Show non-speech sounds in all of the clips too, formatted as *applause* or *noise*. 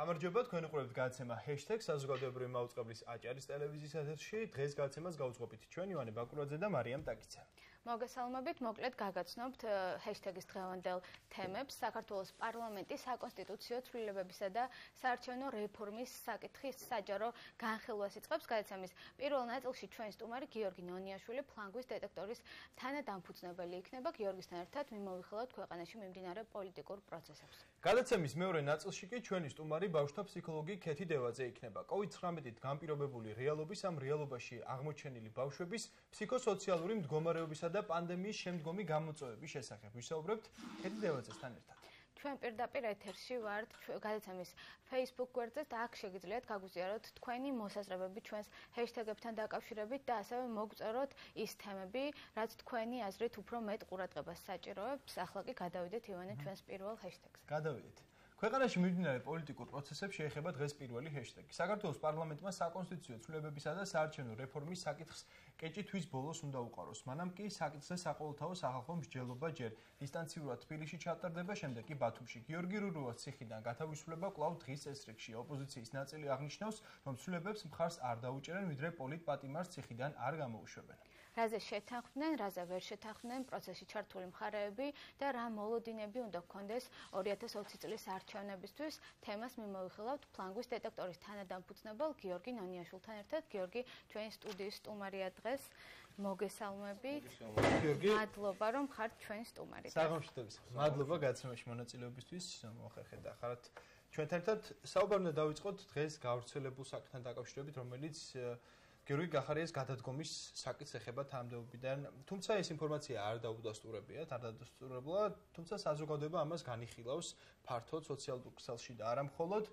გამარჯობა, თქვენ უყურებთ გადაცემა #საზოგადოებრივი მაუწყებლის აჭარის ტელევიზიის ეთერში. დღეს გადაცემას გაუძღობთ ჩვენ ივანე ბაკურაძე და მარიამ ტაკიცა. მოგესალმებით, მოკლედ გაგაცნობთ ჰეშტეგის დღევანდელ თემებს. საქართველოს პარლამენტის საკონსტიტუციო ცვლილებებისა და საარჩევნო რეფორმის საკითხის საჯარო განხილვას იწყებს გადაცემის პირველ ნაწილში ჩვენ სტუმარი გიორგი ნონიაშვილი ფლანგვის დეტექტორის თანადამფუძნებელი იქნება. გიორგისთან ერთად მიმოვიხილავთ ქვეყანაში მიმდინარე პოლიტიკურ პროცესებს. გადაცემის მეორე ნაწილში კი ჩვენი სტუმარი ბავშვთა ფსიქოლოგი ქეთი დევაძე იქნება. COVID-19-ით განპირობებული რეალობის ამ რეალობაში აღმოჩენილი ბავშვების ფსიქოსოციალური მდგომარეობისა და პანდემიის შემდგომი გამოწვევების შესახებ ვისაუბრებთ ქეთი დევაძესთან ერთად. ჩვენ პირდაპირ ეთერში ვართ გადაცემის Facebook გვერდზე და აქ შეგიძლიათ გაგვიზიაროთ თქვენი მოსაზრებები ჩვენს ჰეშტეგებთან დაკავშირებით და ასევე მოგწეროთ ის თემები, რაც თქვენი აზრით უფრო მეტ ყურადღებას საჭიროებს. ახლა კი გადავიდეთ ივანე ჩვენს პირველ ჰეშტეგზე. გადავიდეთ. ქვეყანაში მიმდინარე პოლიტიკურ პროცესებს შეეხება დღეს პირველი ჰეშტეგი. საქართველოს პარლამენტმა საკონსტიტუციო ცვლილებებისა და საარჩევნო რეფორმის საკითხს კეჭი თვის ბოლოს უნდა უყაროს. მანამ კი საკითხზე საყოველთაო სახალხო მსჯელობა ჯერ დისტანციურად თბილისში ჩატარდება, შემდეგ კი ბათუმში. გიორგი რურუას ციხიდან გათავისუფლება კვლავ დღის წესრიგში. ოპოზიციის ნაწილი აღნიშნავს, რომ ცვლილებებს მხარს არ დაუჭერენ, ვიდრე პოლიტპატიმარს ციხიდან არ გამოუშვებენ. რაზე შეთანხმდნენ, რაზე ვერ შეთანხმდნენ პროცესში ჩართული მხარეები და რა მოლოდინები უნდა გქონდეს 2020 წლის არჩევნებისთვის თემას მიმოიხილავთ ფლანგვის დეტექტორის თანადამფუძნებელ გიორგი ნონიაშვილთან ერთად. გიორგი, ჩვენი სტუდიის სტუმარია დღეს. მოგესალმებით. გიორგი, მადლობა რომ ხართ ჩვენი სტუმარი. საღამოშტოს. მადლობა გაცემაში მონაწილეობისთვის. მოხერხეთ და ხართ ჩვენთან ერთად. საუბარნა დავიწყოთ დღეს გავრცელებულ საკითხთან დაკავშირებით, რომელიც გიორგი გახარიას გადადგომის საკითხს ეხება თანამდებობიდან. თუმცა ეს ინფორმაცია არ დაუდასტურებიათ, არ დაუდასტურებულა, თუმცა საზოგადოება ამას განიხილავს ფართოდ სოციალურ ქსელში და არა მხოლოდ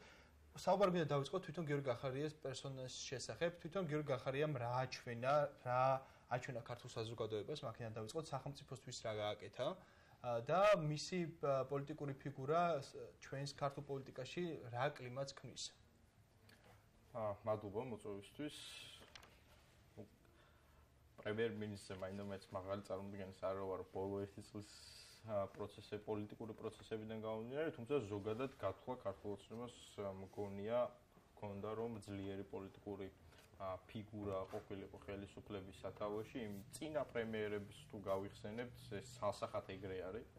საუბარი მინდა დავიწყოთ თვითონ გიორგი გახარიას პერსონაჟის შესახებ. თვითონ გიორგი გახარიამ რა აჩვენა, რა აჩვენა ქართულ საზოგადოებას, მაგიდან დავიწყოთ სახელმწიფოსთვის რა გააკეთა და მისი პოლიტიკური ფიგურა ჩვენს ქართულ პოლიტიკაში რა კლიმატს ქმნის. აა მადლობა მოწვევისთვის. პრემიერ-მინისტრზე მაინდა მეც მაღალი წარმოდგენის არ ვარ ბოლო ერთი წლის პროცესები პოლიტიკური პროცესებიდან გამომდინარე, თუმცა ზოგადად გათვლა ქართულოცნებას მგონია გონდა რომ ძლიერი პოლიტიკური ფიგურა ყოფილიყო ხელისუფლების სათავეში, იმ წინა პრემიერების თუ გავიხსენებთ, სასახათ ეგრე არის.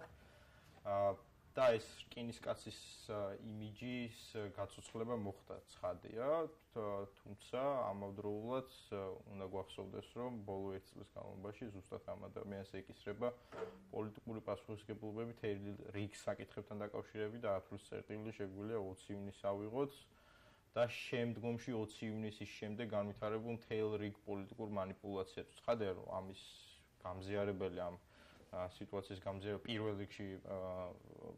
აა და ეს რკინის კაცის იმიჯის გაცოცხლება მოხდა, ცხადია, თუმცა ამავდროულად უნდა გვახსოვდეს, რომ ბოლო 1 წლის განმავლობაში ზუსტად ამ ადამიანს ეკისრება პოლიტიკური პასუხისგებლობები თერილ რიგ საკითხებთან დაკავშირებით და 10 წლის წერტილი შეგვიძლია 20 ივნისს ავიღოთ. და შემდგომში 20 ივნისის შემდეგ განვითარებულ მთელ რიგ პოლიტიკურ მანიპულაციებს. ცხადია, რომ ამის გამზიარებელი ამ სიტუაციის გამძიება პირველ რიგში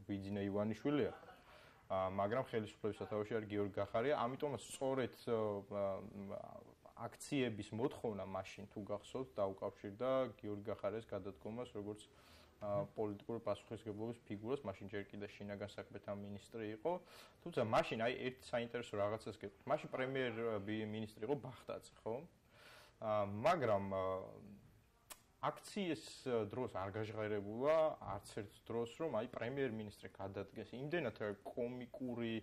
ვიძინე ივანიშვილია. მაგრამ ხელისუფლების სათავეში არის გიორგი გახარია, ამიტომაც სწორედ აქციების მოთხოვნა მაშინ თუ გახსოვთ დაუკავშირდა გიორგი გახარიას გადადგომას როგორც პოლიტიკური პასუხისგებლობის ფიგურას, მაშინ ჯერ კიდე შინაგან საქმეთა მინისტრი იყო. თუმცა მაშინ აი ერთ საინტერესო რაღაცას გეტყვით. მაშინ პრემიერ მინისტრი იყო ბახტაძე, ხო? მაგრამ აქციის დროს არ გაჟღერებულა არც ერთ დროს რომ აი პრემიერ-მინისტრი გადადგეს იმდენად კომიკური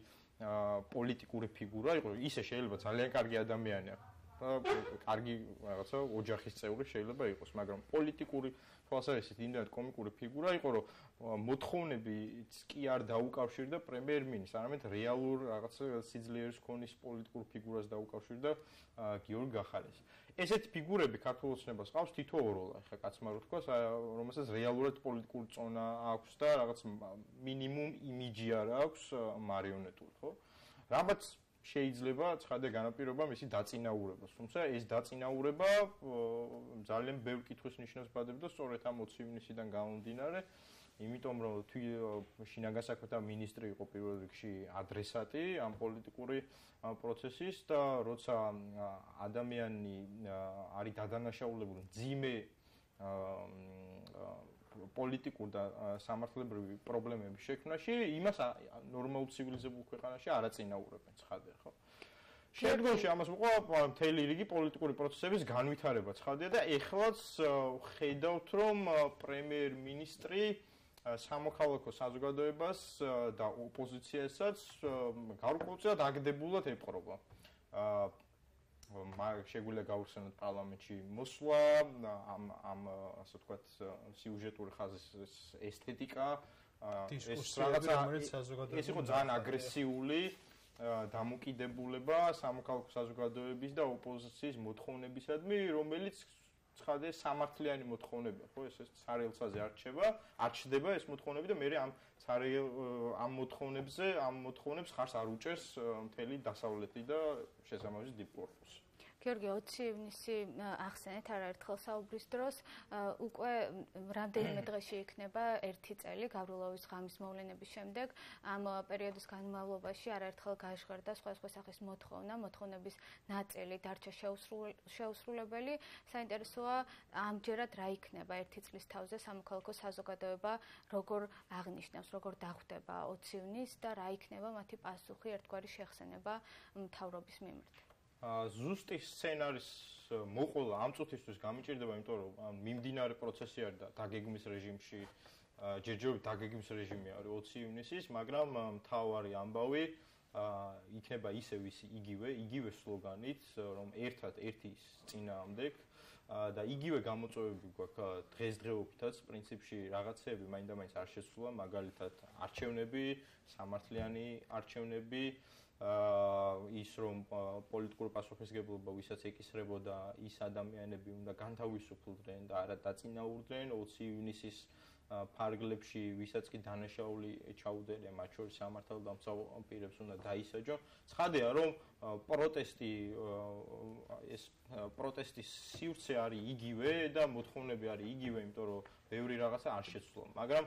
პოლიტიკური ფიგურა იყო ისე შეიძლება ძალიან კარგი ადამიანია კარგი რაღაცა ოჯახის წევრი შეიძლება იყოს, მაგრამ პოლიტიკური თვალსაზრისით იმდენად კომიკური ფიგურა იყო, რომ მოთხოვნებიც კი არ დაუკავშირდა პრემიერ-მინისტრს, არამედ რეალურ რაღაცა სიძლიერის ქონის პოლიტიკურ ფიგურას დაუკავშირდა გიორგი გახარეს. ესეთი ფიგურები ქართულოცნებას ყავს თითოეულოა, ხა კაცმა რო თქვა, რომელსაც რეალურად პოლიტიკური წონა აქვს და რაღაც მინიმუმ იმიჯი არ აქვს მარიონეტული, ხო? რამაც შეიძლება ცხადე განაპირობა მისი დაწინაურებას. თუმცა ეს დაწინაურება ძალიან ბევრ კითხვის ნიშნავს ბადებდა სწორედ ამ 20 ივნისიდან გამომდინარე, იმიტომ რომ თუ შინაგან საქმეთა მინისტრი იყო პირველ რიგში ადრესატი ამ პოლიტიკური პროცესის და როცა ადამიანი არის დადანაშაულებული ძიმე პოლიტიკურ და სამართლებრივი პრობლემების შექმნაში იმას ნორმალურ ცივილიზებულ ქვეყანაში არ აწინაურებენ ცხადია ხო? შემდგომში ამას მოყვა მთელი რიგი პოლიტიკური პროცესების განვითარება ცხადია და ეხლაც ხედავთ რომ პრემიერ-მინისტრი სამოქალაქო საზოგადოებას და ოპოზიციასაც გარკვეულწილად აგდებულად ეპყრობა. აა შეგვიძლია გავხსენოთ პარლამენტში მოსვლა ამ ამ ასე ვთქვათ სიუჟეტური ხაზის ესთეტიკა ეს რაღაცა ეს იყო ძალიან აგრესიული დამოკიდებულება სამოქალაქო საზოგადოების და ოპოზიციის მოთხოვნებისადმი რომელიც ცხადე სამართლიანი მოთხოვნებია ხო ეს ეს სარეალსაზე არჩება არჩდება ეს მოთხოვნები და მე ამ სარეალ ამ მოთხოვნებზე ამ მოთხოვნებს ხარს არ უჭერს მთელი დასავლეთი და შესაბამისი დიპლომატია გიორგი 20 ივნისი ახსენეთ არაერთხელ საუბრის დროს. უკვე რამდენიმე *coughs* დღეში იქნება ერთი წელი გავრილოვის ღამის მოვლენების შემდეგ. ამ პერიოდის განმავლობაში არაერთხელ გაჟღერდა სხვა სხვა სახის მოთხოვნა მოთხოვნების ნაწილი დარჩა შეუსრულებელი. საინტერესოა ამჯერად რა იქნება ერთი წლის თავზე სამოქალაქო საზოგადოება როგორ აღნიშნავს როგორ დახვდება 20 ივნისს და რა იქნება მათი პასუხი ერთგვარი შეხსენება მთავრობის მიმართ ზუსტი სცენარის მოყოლა ამ წუთისთვის გამიჭირდება, იმიტომ რომ მიმდინარე პროცესი არის და დაგეგმის რეჟიმში ჯერჯერობით დაგეგმის რეჟიმი არის 20 ივნისის, მაგრამ მთავარი ამბავი იქნება ისევ ის იგივე, იგივე სლოგანით, რომ ერთად ერთის წინაამდე და იგივე გამოწვევები გვაქვს დღესდღეობითაც პრინციპში რაღაცეები მაინდა-მაინც არ შესულა, მაგალითად არჩევნები, სამართლიანი არჩევნები, აა ის რომ პოლიტიკური პასუხისგებლობა ვისაც ეკისრებოდა ის ადამიანები უნდა განთავისუფლდნენ და არა დაწინაურდნენ 20 ივნისის ფარგლებში ვისაც კი დანაშაული ჩაუდერია მათ შორის სამართალ დამცავ პირებს უნდა დაისაჯონ. ცხადია რომ პროტესტი ეს პროტესტის სივრცე არის იგივე და მოთხოვნები არის იგივე, იმიტომ რომ ბევრი რაღაცა არ შეცვლა, მაგრამ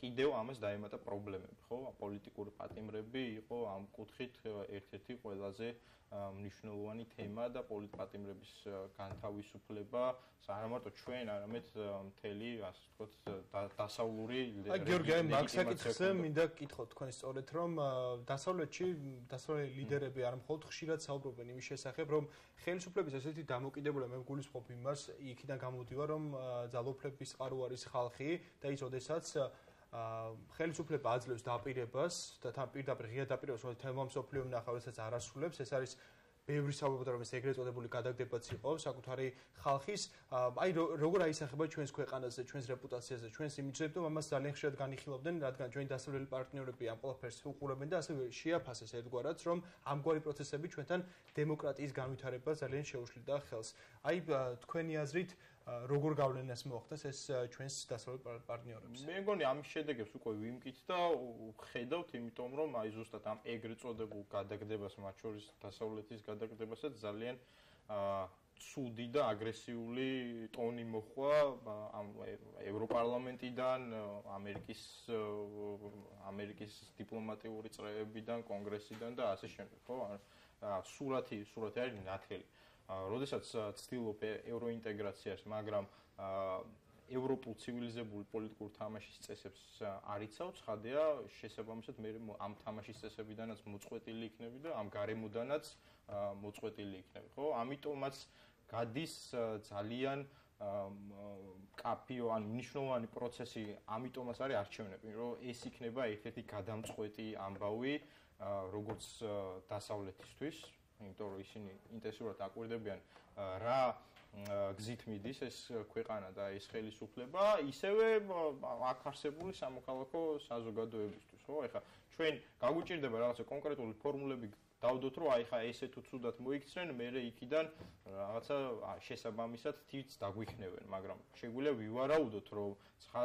კიდევ ამას დაემატა პრობლემები, ხო? პოლიტიკური პატიმრები იყო ამ კუთხით ერთ-ერთი ყველაზე მნიშვნელოვანი თემა და პოლიტპატიმრების განთავისუფლება, არა მარტო ჩვენ, არამედ მთელი, ასე ვთქვათ, დასავლური ლიდერები. აი, გიორგი, აი, მაქსაკითხზე მინდა გითხო თქვენ სწორედ, რომ დასავლეთში დასავლელი ლიდერები არ მხოლოდ ხშირად საუბრობენ იმის შესახებ, რომ ხელისუფლების ესეთი დამოკიდებულება მე გულისხმობ იმას, იქიდან გამოდივა, რომ ძალოფლების წყარო არის ხალხი და ის ოდესაც ა ხელისუფლება აძლევს დაპირებას და თან პირდაპირ ღია დაპირებას რომ თემამსოფლიო ნახავასაც არასრულებს ეს არის ბევრი საბოლოო რომ ეს ეგრეთ წოდებული გადაგდებაც იყო საკუთარი ხალხის. აი როგორ აისახება ჩვენს ქვეყანაზე ჩვენს რეპუტაციაზე ჩვენს იმიჯზე და ამას ძალიან ხშირად განიხილავდნენ რადგან ჩვენი დასავლელი პარტნიორები ამ ყველაფერს უყურებენ და ასევე შეაფასეს ერთგვარად რომ ამგვარი პროცესები ჩვენთან დემოკრატიის განვითარებას ძალიან შეუშლიდა ხელს. აი თქვენი აზრით როგორ გავლენას მოახდენს ეს ჩვენს დასავლელ პარტნიორებს. მე მგონი ამის შედეგებს უკვე ვიმკით და ხედავთ, იმიტომ რომ აი ზუსტად ამ ეგრეთ წოდებულ გადაგდებას მათ შორის დასავლეთის გადაგდებასაც ძალიან აა ცუდი და აგრესიული ტონი მოხვა ამ ევროპარლამენტიდან, ამერიკის ამერიკის დიპლომატიური წრეებიდან, კონგრესიდან და ასე შემდეგ, ხო? აა სურათი, სურათი არის ნათელი. როდესაც ცდილობ ევროინტეგრაციას, მაგრამ ევროპულ ცივილიზებული პოლიტიკურ თამაშის წესებს არიცავ, ცხადია, შესაბამისად მე ამ თამაშის წესებიდანაც მოწყვეტილი იქნები და ამ გარემოდანაც მოწყვეტილი იქნები, ხო? ამიტომაც გადის ძალიან კაფიო ან მნიშვნელოვანი პროცესი, ამიტომაც არის არჩევნები, რომ ეს იქნება ერთ-ერთი გადამწყვეტი ამბავი როგორც დასავლეთისთვის, იმიტომ რომ ისინი ინტენსიურად აკვირდებიან რა გზით მიდის ეს ქვეყანა და ეს ხელისუფლება, ისევე აქ არსებული სამოქალაქო საზოგადოებისთვის, ხო? ეხლა ჩვენ გაგვიჭირდება რაღაცა კონკრეტული ფორმულები დავდოთ რომ აი ხა ესე თუ თუდად მოიქცნენ, მე იქიდან რაღაცა შესაბამისად თიც დაგვიხნევენ, მაგრამ შეგვიძლია ვივარაუდოთ რომ ცხა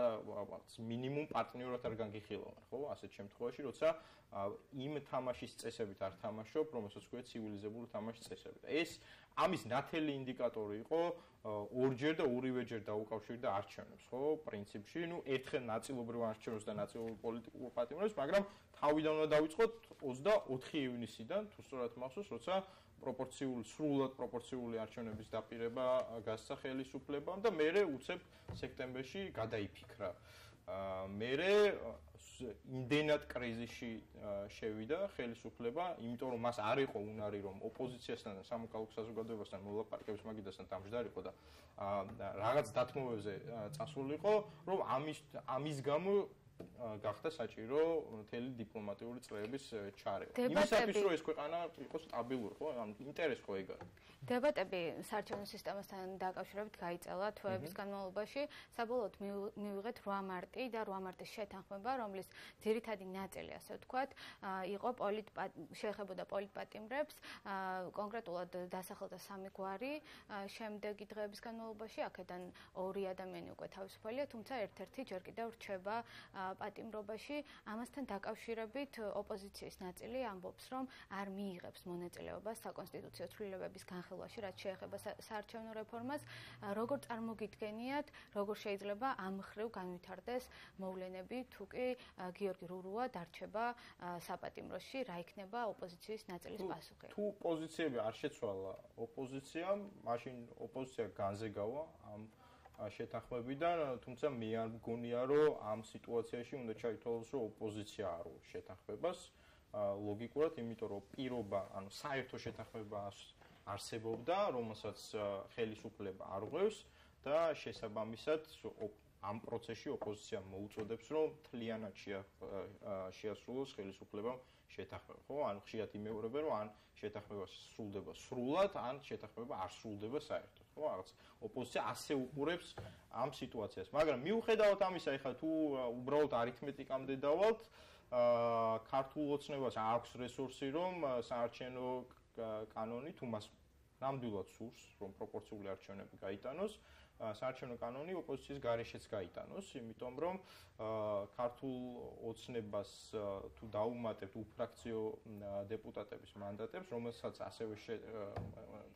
მინიმუმ პარტნიორად არ განგიხილავენ, ხო? ასეთ შემთხვევაში, როცა იმ თამაშის წესებით არ თამაშობ, რომელსაც ქვია ცივილიზებული თამაშის წესები. და ეს ამის ნათელი ინდიკატორი იყო ორჯერ და ორივეჯერ დაუკავშირდა არჩევნებს, ხო? პრინციპში, ну, ერთხელ ნაწილობრივ არჩევნებს და ნაწილობრივ პოლიტიკურ პარტიებს, მაგრამ თავიდან უნდა დავიწყოთ 24 ივნისიდან, თუ სწორად მახსოვს, როცა პროპორციული, სრულად პროპორციული არჩევნების დაპირება გასცა ხელისუფლებამ და მე უცებ სექტემბერში გადაიფიქრა. აა მე იმდენად კრიზისში შევიდა ხელისუფლება, იმიტომ რომ მას არ იყო უნარი რომ ოპოზიციასთან და სამოქალაქო საზოგადოებასთან მოლაპარაკებს მაგიდასთან დამждარიყო და რაღაც დათმობებზე წასულიყო, რომ ამის ამის გამო გახდა საჭირო მთელი დიპლომატიური წრეების ჩარევა. იმისათვის რომ ეს ქვეყანა იყოს სტაბილური, ხო? ამ ინტერესს ხო ეგ არის. დებატები საარჩევნო სისტემასთან დაკავშირებით გაიწელა თვეების განმავლობაში. საბოლოოდ მივიღეთ 8 მარტი და 8 მარტის შეთანხმება, რომლის ძირითადი ნაწილი, ასე ვთქვათ, იყო პოლიტ შეეხებოდა პოლიტპატიმრებს, კონკრეტულად დასახელდა სამი გვარი. შემდეგი დღეების განმავლობაში აქედან ორი ადამიანი უკვე თავისუფალია, თუმცა ერთ-ერთი ჯერ კიდევ რჩება პატიმრობაში. ამასთან დაკავშირებით ოპოზიციის ნაწილი ამბობს, რომ არ მიიღებს მონაწილეობას საკონსტიტუციო ცვლილებების განხილვაში რაც შეეხება საარჩევნო რეფორმას, როგორ წარმოგიდგენიათ, როგორ შეიძლება ამ ხრივ განვითარდეს მოვლენები, თუ კი გიორგი რურუა დარჩება საპატიმროში, რა იქნება ოპოზიციის ნაწილის პასუხი? თუ პოზიციები არ შეცვალა ოპოზიციამ, მაშინ ოპოზიცია განზეგავა ამ შეთანხმებიდან, თუმცა მე არ მგონია, რომ ამ სიტუაციაში უნდა ჩაითვალოს, რომ ოპოზიცია არ უ შეთანხმებას ლოგიკურად, იმიტომ რომ პირობა, ანუ საერთო შეთანხმება არსებობდა, რომელსაც ხელისუფლება არ ღვევს და შესაბამისად ამ პროცესში ოპოზიცია მოუწოდებს, რომ თლიანად შეასრულოს ხელისუფლებამ შეთანხმება, ხო? ან ხშირად იმეორებენ, რომ ან შეთანხმება სრულდება სრულად, ან შეთანხმება არ სრულდება საერთოდ, ხო? რაღაც ოპოზიცია ასე უყურებს ამ სიტუაციას. მაგრამ მიუხედავად ამისა, ეხლა თუ უბრალოდ არითმეტიკამდე დავალთ, აა ქართულ ოცნებას აქვს რესურსი, რომ საარჩევნო კანონი თუ მას ნამდვილად სურს, რომ პროპორციული არჩევნები გაიტანოს, საარჩევნო კანონი ოპოზიციის გარეშეც გაიტანოს, იმიტომ რომ ქართულ ოცნებას თუ დაუმატებთ უფრაქციო დეპუტატების მანდატებს, რომელსაც ასევე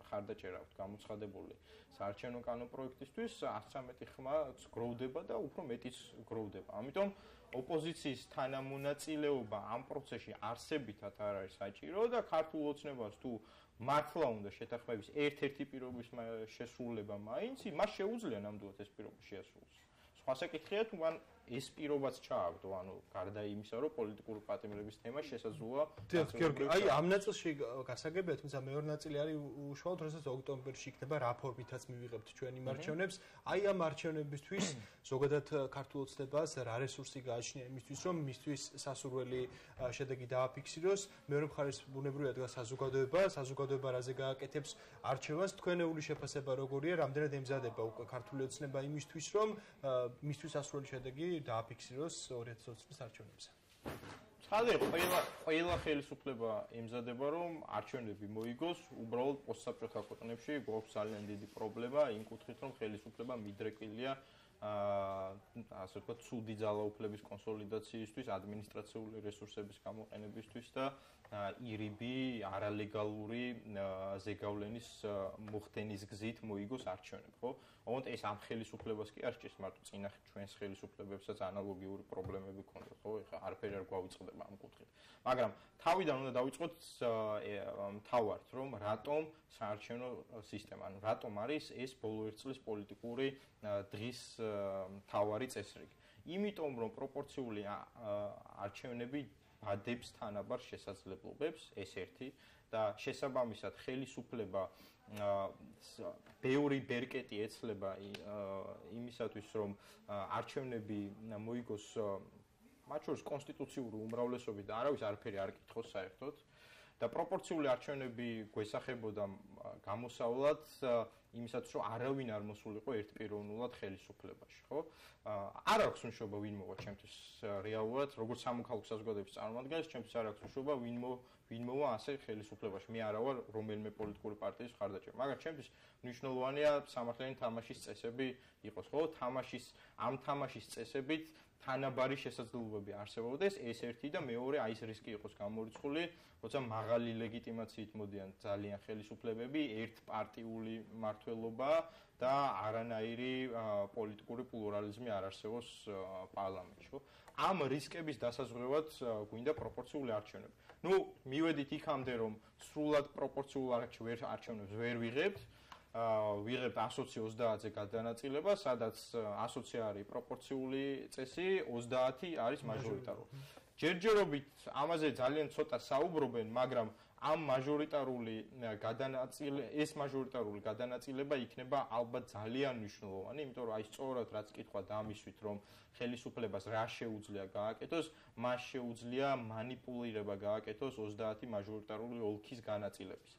ხარდაჭერა აქვს გამოცხადებული საარჩევნო კანონ პროექტისთვის, 113 ხმა გროვდება და უფრო მეტიც გროვდება. ამიტომ ოპოზიციის თანამონაწილეობა ამ პროცესში არსებითად არ არის საჭირო და ქართულ ოცნებას თუ მართლა უნდა შეთანხმების ერთ-ერთი პირობის შესრულება მაინც, მას შეუძლია ნამდვილად ეს პირობა შეასრულოს. სხვა საკითხია თუ მან ეს პირობაც ჩააგდო, ანუ გარდა იმისა, რომ პოლიტიკური პატიმრების თემა შესაძლოა. დიახ, გიორგი, აი ამ ნაწილში გასაგებია, თუმცა მეორე ნაწილი არის უშუალოდ, როდესაც ოქტომბერში იქნება რაფორმითაც მივიღებთ ჩვენი მარჩევნებს. აი ამ მარჩევნებისთვის ზოგადად ქართულ ოცნებას რა რესურსი გააჩნია იმისთვის, რომ მისთვის სასურველი შედეგი დააფიქსიროს. მეორე მხარეს ბუნებრივია დგას საზოგადოება, საზოგადოება რაზე გააკეთებს არჩევანს, თქვენეული შეფასება როგორია, რამდენად ემზადება უკვე ქართული ოცნება იმისთვის, რომ მისთვის სასურველი შედეგი დააფიქსიროს 2020 წლის არჩევნებზე. ხალხი ყველა ყველა ხელისუფლება ემზადება რომ არჩევნები მოიგოს, უბრალოდ პოსტსაბჭოთა ქვეყნებში გვაქვს ძალიან დიდი პრობლემა იმ კუთხით რომ ხელისუფლება მიდრეკილია აა ასე ვთქვათ, ცუდი ძალაუფლების კონსოლიდაციისთვის, ადმინისტრაციული რესურსების გამოყენებისთვის და ირიბი არალეგალური ზეგავლენის მოხდენის გზით მოიგოს არჩევნები, ხო? ოღონდ ეს ამ ხელისუფლებას კი არ სჭირს მარტო წინა ჩვენს ხელისუფლებებსაც ანალოგიური პრობლემები ქონდათ, ხო? ეხლა არაფერი არ გვაუწყდება ამ კუთხით. მაგრამ თავიდან უნდა დავიწყოთ თავართ, რომ რატომ საარჩევნო სისტემა, ანუ რატომ არის ეს ბოლო ერთ წლის პოლიტიკური დღის თავარი წესრიგი? იმიტომ რომ პროპორციული არჩევნები ადებს თანაბარ შესაძლებლობებს ეს ერთი და შესაბამისად ხელისუფლება ბევრი ბერკეტი ეცლება იმისათვის რომ არჩევნები მოიგოს მათ შორის კონსტიტუციური უმრავლესობით და არავის არაფერი არ კითხოს საერთოდ და პროპორციული არჩევნები გვესახებოდა გამოსავლად იმისაც რომ არავინ არ მოსულიყო ერთპიროვნულად ხელისუფლებაში, ხო? არ აქვს მნიშვნელობა ვინ მოვა ჩემთვის რეალურად, როგორც სამოქალაქო საზოგადოების წარმომადგენელს, ჩემთვის არ აქვს მნიშვნელობა ვინ მო ვინ მოვა ასე ხელისუფლებაში. მე არა ვარ რომელიმე პოლიტიკური პარტიის მხარდაჭერა, მაგრამ ჩემთვის მნიშვნელოვანია სამართლიანი თამაშის წესები იყოს, ხო? თამაშის ამ თამაშის წესებით თანაბარი შესაძლებლობები არსებობდეს, ეს ერთი და მეორე აი ეს რისკი იყოს გამორიცხული, როცა მაღალი ლეგიტიმაციით მოდიან ძალიან ხელისუფლებები, ერთპარტიული მართლობა და არანაირი პოლიტიკური პლურალიზმი არ არსებობს პარლამენტში, ხო? ამ რისკების დასაზღვევად გვინდა პროპორციული არჩევნები. ну, მივედით იქამდე, რომ სრულად პროპორციულ არჩევნებს ვერ ვიღებთ, ვიღებთ 120-30-ზე გადანაწილება, სადაც 120 არის პროპორციული წესი, 30 არის მაჟორიტარო. ჯერჯერობით ამაზე ძალიან ცოტა საუბრობენ, მაგრამ ამ მაჟორიტარული გადანაწილე ეს მაჟორიტარული გადანაწილება იქნება ალბათ ძალიან მნიშვნელოვანი, იმიტომ რომ აი სწორად რაც კითხვა დამისვით, რომ ხელისუფლებას რა შეუძლია გააკეთოს, მას შეუძლია манипулირება გააკეთოს 30 მაჟორიტარული ოლქის განაწილების.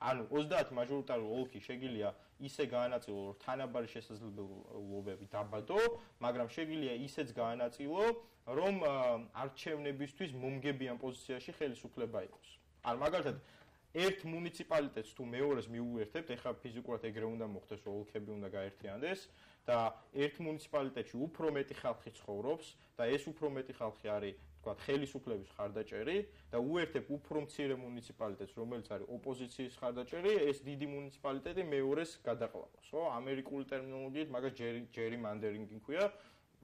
ანუ 30 მაჟორიტარული ოლქი შეგიძლია ისე გაანაწილო, რომ თანაბარი შესაძლებლობები დაბადო, მაგრამ შეგიძლია ისეც გაანაწილო, რომ არჩევნებისთვის მომგებიან პოზიციაში ხელისუფლება იყოს. ან მაგალითად ერთ მუნიციპალიტეტს თუ მეორეს მიუერთებთ, ეხლა ფიზიკურად ეგრე უნდა მოხდეს, რომ ოლქები უნდა გაერთიანდეს და ერთ მუნიციპალიტეტში უფრო მეტი ხალხი ცხოვრობს და ეს უფრო მეტი ხალხი არის, თქვათ, ხელისუფლების ხარდაჭერი და უერთებ უფრო მცირე მუნიციპალიტეტს, რომელიც არის ოპოზიციის ხარდაჭერი, ეს დიდი მუნიციპალიტეტი მეორეს გადაყლავს, ხო? ამერიკული ტერმინოლოგიით მაგას ჯერი მანდერინგი ქვია.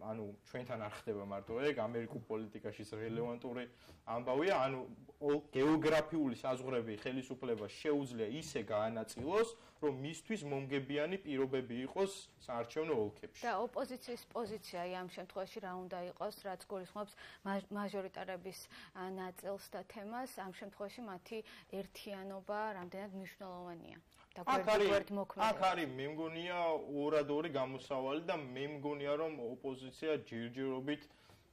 ანუ ჩვენთან არ ხდება მარტო ეგ ამერიკულ პოლიტიკაში რელევანტური ამბავია ანუ გეოგრაფიული საზღვრები ხელისუფლებას შეუძლია ისე გაანაწილოს რომ მისთვის მომგებიანი პირობები იყოს საარჩევნო ოლქებში. და ოპოზიციის პოზიცია ამ შემთხვევაში რა უნდა იყოს რაც გულისხმობს მაჟორიტარების ნაწილს და თემას. ამ შემთხვევაში მათი ერთიანობა რამდენად მნიშვნელოვანია და გვერდ მოქმედება. აქ არის მე მგონია ორად ორი გამოსავალი და მე მგონია რომ ოპოზიცია ჯერჯერობით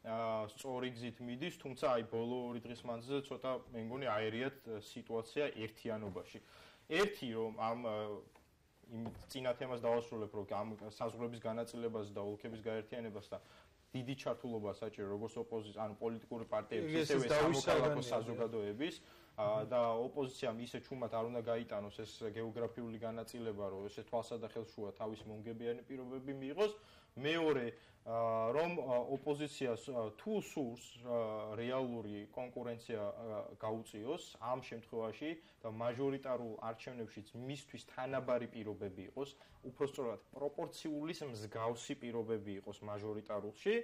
აა სწორი გზით მიდის, თუმცა აი ბოლო ორი დღის მანძილზე ცოტა მე მგონი აერიათ სიტუაცია ერთიანობაში. ერთი რომ ამ იმ ძინა თემას დავასრულებ რომ ამ საზღვრების განაწილებას და ოლქების გაერთიანებას და დიდი ჩართულობა საჭირო როგორც ოპოზიცია ანუ პოლიტიკური პარტიების ისევე სამოქალაქო საზოგადოების და ოპოზიციამ ისე ჩუმად არ უნდა გაიტანოს ეს გეოგრაფიული განაწილება, რომ ესე თვალსა და ხელშუა თავის მომგებიანი პირობები მიიღოს. მეორე რომ ოპოზიციას თუ სურს რეალური კონკურენცია გაუწიოს ამ შემთხვევაში და მაჟორიტარულ არჩევნებშიც მისთვის თანაბარი პირობები იყოს, უფრო სწორად პროპორციულის მსგავსი პირობები იყოს მაჟორიტარულში,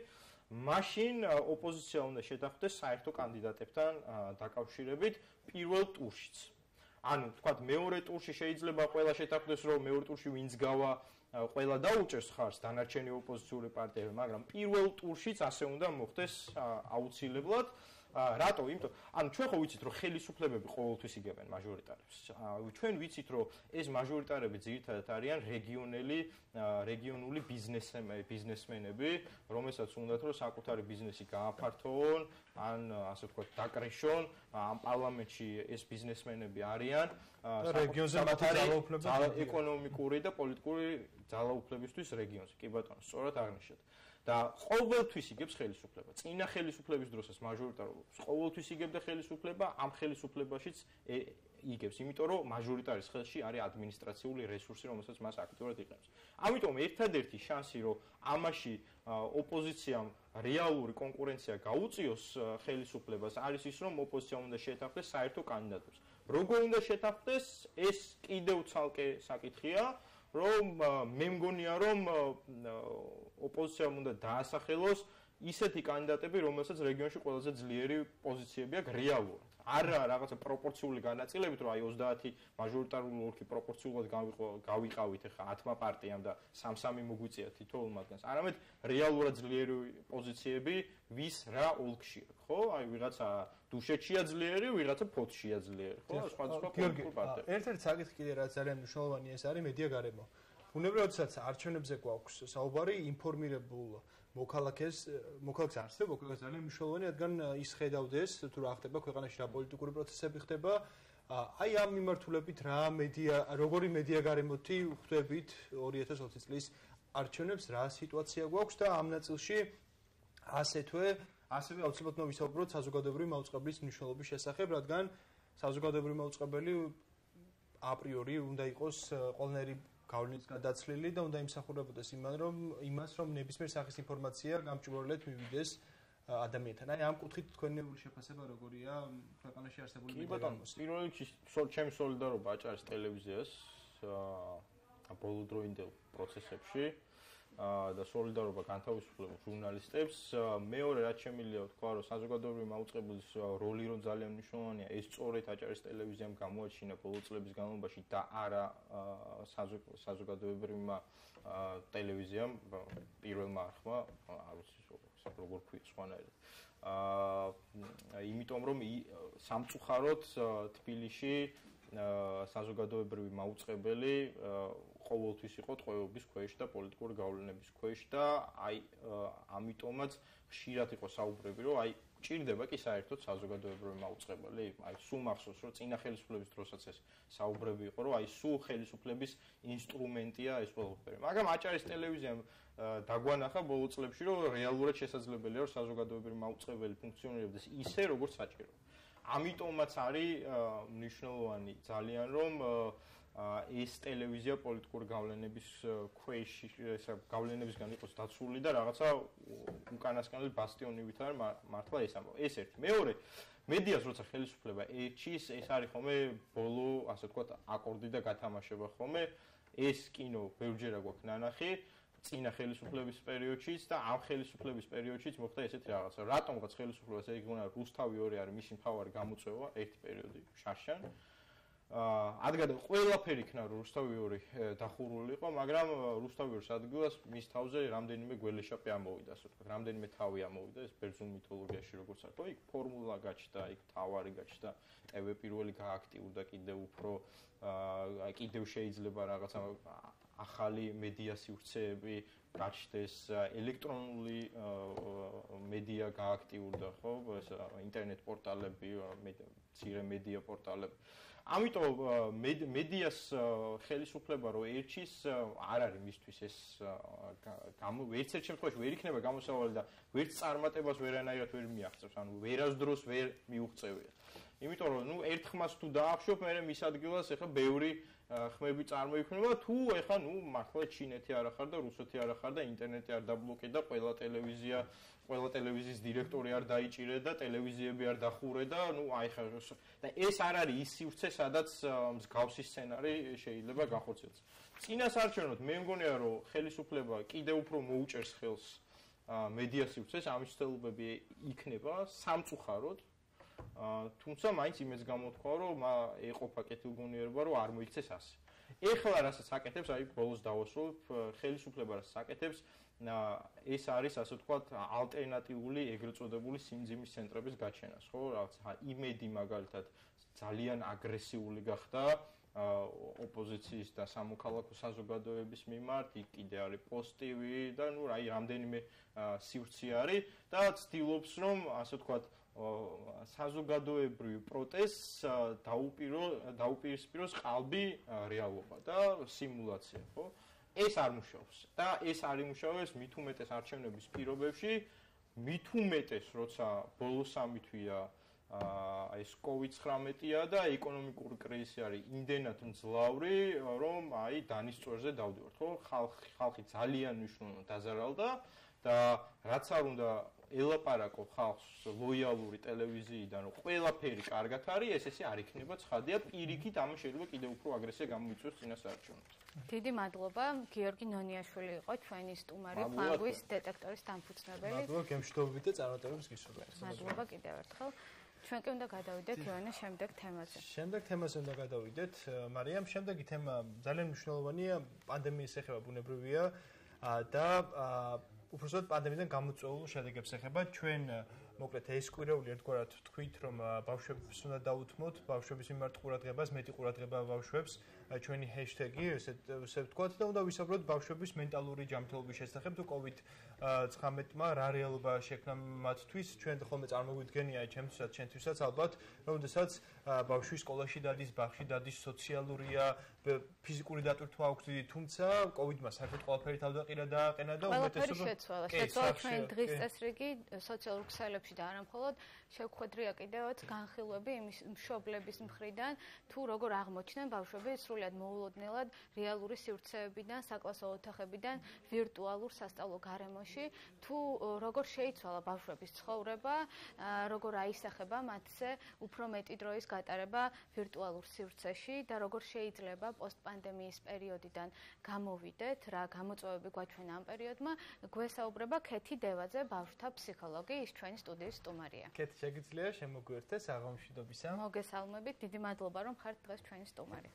მაშინ ოპოზიცია უნდა შეთანხმდეს საერთო კანდიდატებთან დაკავშირებით პირველ ტურშიც. ანუ თქვათ მეორე ტურში შეიძლება ყველა შეთანხმდეს რომ მეორე ტურში ვინც გავა ყველა დაუჭერს ხარს დანარჩენი ოპოზიციური პარტიები, მაგრამ პირველ ტურშიც ასე უნდა მოხდეს აუცილებლად. რატო? იმიტომ ანუ ჩვენ ხო ვიცით რომ ხელისუფლებები ყოველთვის იგებენ მაჟორიტარებს. ჩვენ ვიცით რომ ეს მაჟორიტარები ძირითადად არიან რეგიონელი რეგიონული ბიზნესმენები, ბიზნესმენები, რომელსაც უნდათ რომ საკუთარი ბიზნესი გააფართოონ, ან ასე ვთქვათ, დაკრეშონ, ამ პარლამენტში ეს ბიზნესმენები არიან რეგიონზე მათი ძალაუფლება ეკონომიკური და პოლიტიკური ძალაუფლებისთვის რეგიონზე. კი ბატონო, სწორად აღნიშნეთ. და ყოველთვის იგებს ხელისუფლება. წინა ხელისუფლების დროსაც მაჟორიტარობას ყოველთვის იგებდა ხელისუფლება, ამ ხელისუფლებაშიც იგებს, იმიტომ რომ მაჟორიტარის ხელში არის ადმინისტრაციული რესურსი, რომელსაც მას აქტიურად იყენებს. ამიტომ ერთადერთი შანსი, რომ ამაში ოპოზიციამ რეალური კონკურენცია გაუწიოს ხელისუფლებას, არის ის, რომ ოპოზიცია უნდა შეთანხმდეს საერთო კანდიდატებს. როგორ უნდა შეთანხმდეს, ეს კიდევ ცალკე საკითხია. რომ მე მგონია რომ ოპოზიციამ უნდა დაასახელოს ისეთი კანდიდატები, რომელსაც რეგიონში ყველაზე ძლიერი პოზიციები აქვს რეალურად. არა რაღაცა პროპორციული განაწილებით, რომ აი 30 მაჟორიტარული ოლქი პროპორციულად გავიყავით ახლა 10 პარტიამ და სამ-სამი მოგვიწია თითოეულ მათგანს. არამედ რეალურად ძლიერი პოზიციები ვის რა ოლქში აქვს, ხო? აი ვიღაცა დუშეთშია ძლიერი, ვიღაცა ფოთშია ძლიერი, ხო? სხვადასხვა პოლიტიკურ პარტიებს. ერთ-ერთი საკითხი კიდე რაც ძალიან მნიშვნელოვანია, ეს არის მედია გარემო. უნებრივადაც არჩევნებზე გვაქვს საუბარი ინფორმირებულ მოქალაქეს მოქალაქეს არსებ მოქალაქეს ძალიან მნიშვნელოვანი რადგან ის ხედავდეს თუ რა ხდება ქვეყანაში რა პოლიტიკური პროცესები ხდება. აი ამ მიმართულებით რა მედია როგორი მედია გარემოთი ხვდებით 2020 წლის არჩევნებს რა სიტუაცია გვაქვს და ამ ნაწილში ასეთვე ასევე აუცილებლად მოვისაუბროთ საზოგადოებრივი მაუწყებლის მნიშვნელობის შესახებ, რადგან საზოგადოებრივი მაუწყებელი აპრიორი უნდა იყოს ყველნაირი გავლენის გადაცლილი და უნდა იმსახურებოდეს იმან რომ იმას რომ ნებისმიერ სახის ინფორმაცია გამჭვირვალედ მივიდეს ადამიანთან. აი ამ კუთხით თქვენი შეფასება როგორია ქვეყანაში არსებული მედია? კი ბატონო, პირველ რიგში ჩემი სოლიდარობა აჭარის ტელევიზიას აა ბოლოდროინდელ პროცესებში. და სოლიდარობა განთავისუფლებულ ჟურნალისტებს. მეორე რაც შემიძლია ვთქვა, რომ საზოგადოებრივი მაუწყებლის როლი რომ ძალიან მნიშვნელოვანია, ეს სწორედ აჭარის ტელევიზიამ გამოაჩინა ბოლო წლების განმავლობაში და არა საზოგადოებრივმა ტელევიზიამ პირველმა არხმა, არ ვიცი, როგორ ქვია სხვანაირად. აა იმიტომ რომ სამწუხაროდ თბილისში საზოგადოებრივი მაუწყებელი ყოველთვის იყო ტყვეობის ქვეშ და პოლიტიკური გავლენების ქვეშ და აი ამიტომაც ხშირად იყო საუბრები რომ აი ჭირდება კი საერთოდ საზოგადოებრივი მაუწყებელი. აი სულ მახსოვს რომ წინა ხელისუფლების დროსაც ეს საუბრები იყო რომ აი სულ ხელისუფლების ინსტრუმენტია ეს ყველაფერი. მაგრამ აჭარის ტელევიზიამ დაგვანახა ბოლო წლებში რომ რეალურად შესაძლებელია რომ საზოგადოებრივი მაუწყებელი ფუნქციონირებდეს ისე როგორც საჭირო. ამიტომაც არის მნიშვნელოვანი ძალიან რომ ეს ტელევიზია პოლიტიკური გავლენების ქვეშ ესა გავლენებისგან იყოს დაცული და რაღაცა უკანასკნელი ბასტიონივით არის მართლა ეს ამბავი. ეს ერთი. მეორე, მედიას როცა ხელისუფლება ეჩის, ეს არის ხომე ბოლო, ასე ვთქვათ, აკორდი და გათამაშება ხომე. ეს კინო ბევრჯერ აქვს ნანახი. წინა ხელისუფლების პერიოდშიც და ამ ხელისუფლების პერიოდშიც მოხდა ესეთი რაღაცა. რატომღაც ხელისუფლებას ეგ უნდა რუსთავი ორი არის მისი მთავარი გამოწვევა ერთი პერიოდი შარშან. აა ადგადა ყველაფერი იქნა რუსთავი ორი დახურული იყო, მაგრამ რუსთავი ორის ადგილას მის თავზე რამდენიმე გველეშაპი ამოვიდა, ასე ვთქვათ, რამდენიმე თავი ამოვიდა ეს ბერძნულ მითოლოგიაში როგორც არის. იქ ფორმულა გაჩნდა, იქ თავარი გაჩნდა, TV პირველი გააქტიურდა კიდევ უფრო აა კიდევ შეიძლება რაღაცა ახალი მედია სივრცეები გაჩნდეს, ელექტრონული მედია გააქტიურდა, ხო, ეს ინტერნეტ პორტალები, მცირე მედია პორტალები. ამიტომ მედიას ხელისუფლება რო ერჩის არ არის მისთვის ეს გამო ერთ-ერთ შემთხვევაში ვერ იქნება გამოსავალი და ვერც წარმატებას ვერანაირად ვერ მიაღწევს, ანუ ვერასდროს ვერ მიუღწევია. იმიტომ რომ ნუ ერთ ხმას თუ დაახშობ, მე მის ადგილას ეხა ბევრი ხმები წარმოიქმნება თუ ეხა ნუ მართლა ჩინეთი არ ახარ და რუსეთი არ ახარ და ინტერნეტი არ დაბლოკე და ყველა ტელევიზია ყველა ტელევიზიის დირექტორი არ დაიჭირე და ტელევიზიები არ დახურე და ნუ აი ხა და ეს არ არის ის სივრცე სადაც მსგავსი სცენარი შეიძლება გახოცდეს. წინას არჩევნოთ მე მგონია რომ ხელისუფლება კიდევ უფრო მოუჭერს ხელს მედია სივრცეს ამის ცდილობები იქნება სამწუხაროდ თუმცა მაინც იმეც გამოთქვა, რომ ეყოფა კეთილგონიერება, რომ არ მოიქცეს ასე. ეხლა რასაც აკეთებს, აი ბოლოს დავასრულებ, ხელისუფლება რასაც აკეთებს, ეს არის ასე ვთქვათ, ალტერნატიული ეგრეთ წოდებული სიმძიმის ცენტრების გაჩენას, ხო? რაღაც იმედი მაგალითად ძალიან აგრესიული გახდა ოპოზიციის და სამოქალაქო საზოგადოების მიმართ, იქ კიდე არის პოსტივი და ნუ აი რამდენიმე სივრცე არის და ცდილობს რომ ასე ვთქვათ საზოგადოებრივი პროტესტს დაუპირო დაუპირისპიროს ყალბი რეალობა და სიმულაცია, ხო? ეს არ მუშაობს. და ეს არ იმუშავებს მით უმეტეს არჩევნების პირობებში, მით უმეტეს, როცა ბოლო სამი თვეა აა ეს COVID-19-ია და ეკონომიკური კრიზისი არის იმდენად მძლავრი, რომ აი დანის წვერზე დავდივართ, ხო? ხალხი ხალხი ძალიან მნიშვნელოვნად დაზარალდა და რაც არ უნდა ელაპარაკო ხალხს ლოიალური ტელევიზიიდან, რომ ყველაფერი კარგად არის, ეს ესე არ იქნება ცხადია, პირიქით ამ შეიძლება კიდევ უფრო აგრესია გამოიწვიოს წინასაარჩევნოდ. დიდი მადლობა, გიორგი ნონიაშვილი იყო ჩვენი სტუმარი, ფანგვის დეტექტორის დამფუძნებელი. მადლობა, გემშვიდობებით და წარმატებებს გისურვებთ. მადლობა კიდევ ერთხელ. ჩვენ კი უნდა გადავიდეთ იოანე შემდეგ თემაზე. შემდეგ თემაზე უნდა გადავიდეთ. მარიამ, შემდეგი თემა ძალიან მნიშვნელოვანია, პანდემიის ეხება ბუნებრივია და უბრალოდ პანდემიიდან გამოწვეულ შედეგებს ეხება. ჩვენ მოკლედ ეს კვირეული ერთგვარად თქვით რომ ბავშვებს უნდა დაუთმოთ ბავშვების მიმართ ყურადღებას მეტი ყურადღება ბავშვებს ჩვენი ჰეშტეგი ესე ესე ვთქვათ და უნდა ვისაუბროთ ბავშვების მენტალური ჯანმრთელობის შესახებ. თუ COVID-19-მა რა რეალობა შექმნა მათთვის ჩვენ ხოლმე წარმოგვიდგენია ჩემთვისაც ჩვენთვისაც ალბათ რომ შესაძ ბავშვი სკოლაში დადის ბავშვი დადის სოციალურია ფიზიკური დატვირთვა აქვს დიდი თუმცა COVID-მა საერთოდ ყველაფერი თავდაყირა და აყენა და უმეტესობა შეცვალა. შეცვალა ჩვენ დღის წესრიგი სოციალურ ქსელებში და არა მხოლოდ შევხვედრია კიდევაც განხილვები იმის მშობლების მხრიდან თუ როგორ აღმოჩნდნენ ბავშვები სრულად მოულოდნელად რეალური სივრცეებიდან საკლასო ოთახებიდან ვირტუალურ სასწავლო გარემოში. თუ როგორ შეიცვალა ბავშვების ცხოვრება როგორ აისახება მათზე უფრო მეტი დროის გატარება ვირტუალურ სივრცეში და როგორ შეიძლება პოსტპანდემიის პერიოდიდან გამოვიდეთ, რა გამოწვევები გვაჩვენა ამ პერიოდმა, გვესაუბრება ქეთი დევაძე, ბავშვთა ფსიქოლოგი, ის ჩვენი სტუდიის სტუმარია. ქეთი, შეგიძლია შემოგვიერთდეს აღომშვიდობისა. მოგესალმებით, დიდი მადლობა, რომ ხართ დღეს ჩვენი სტუმარი.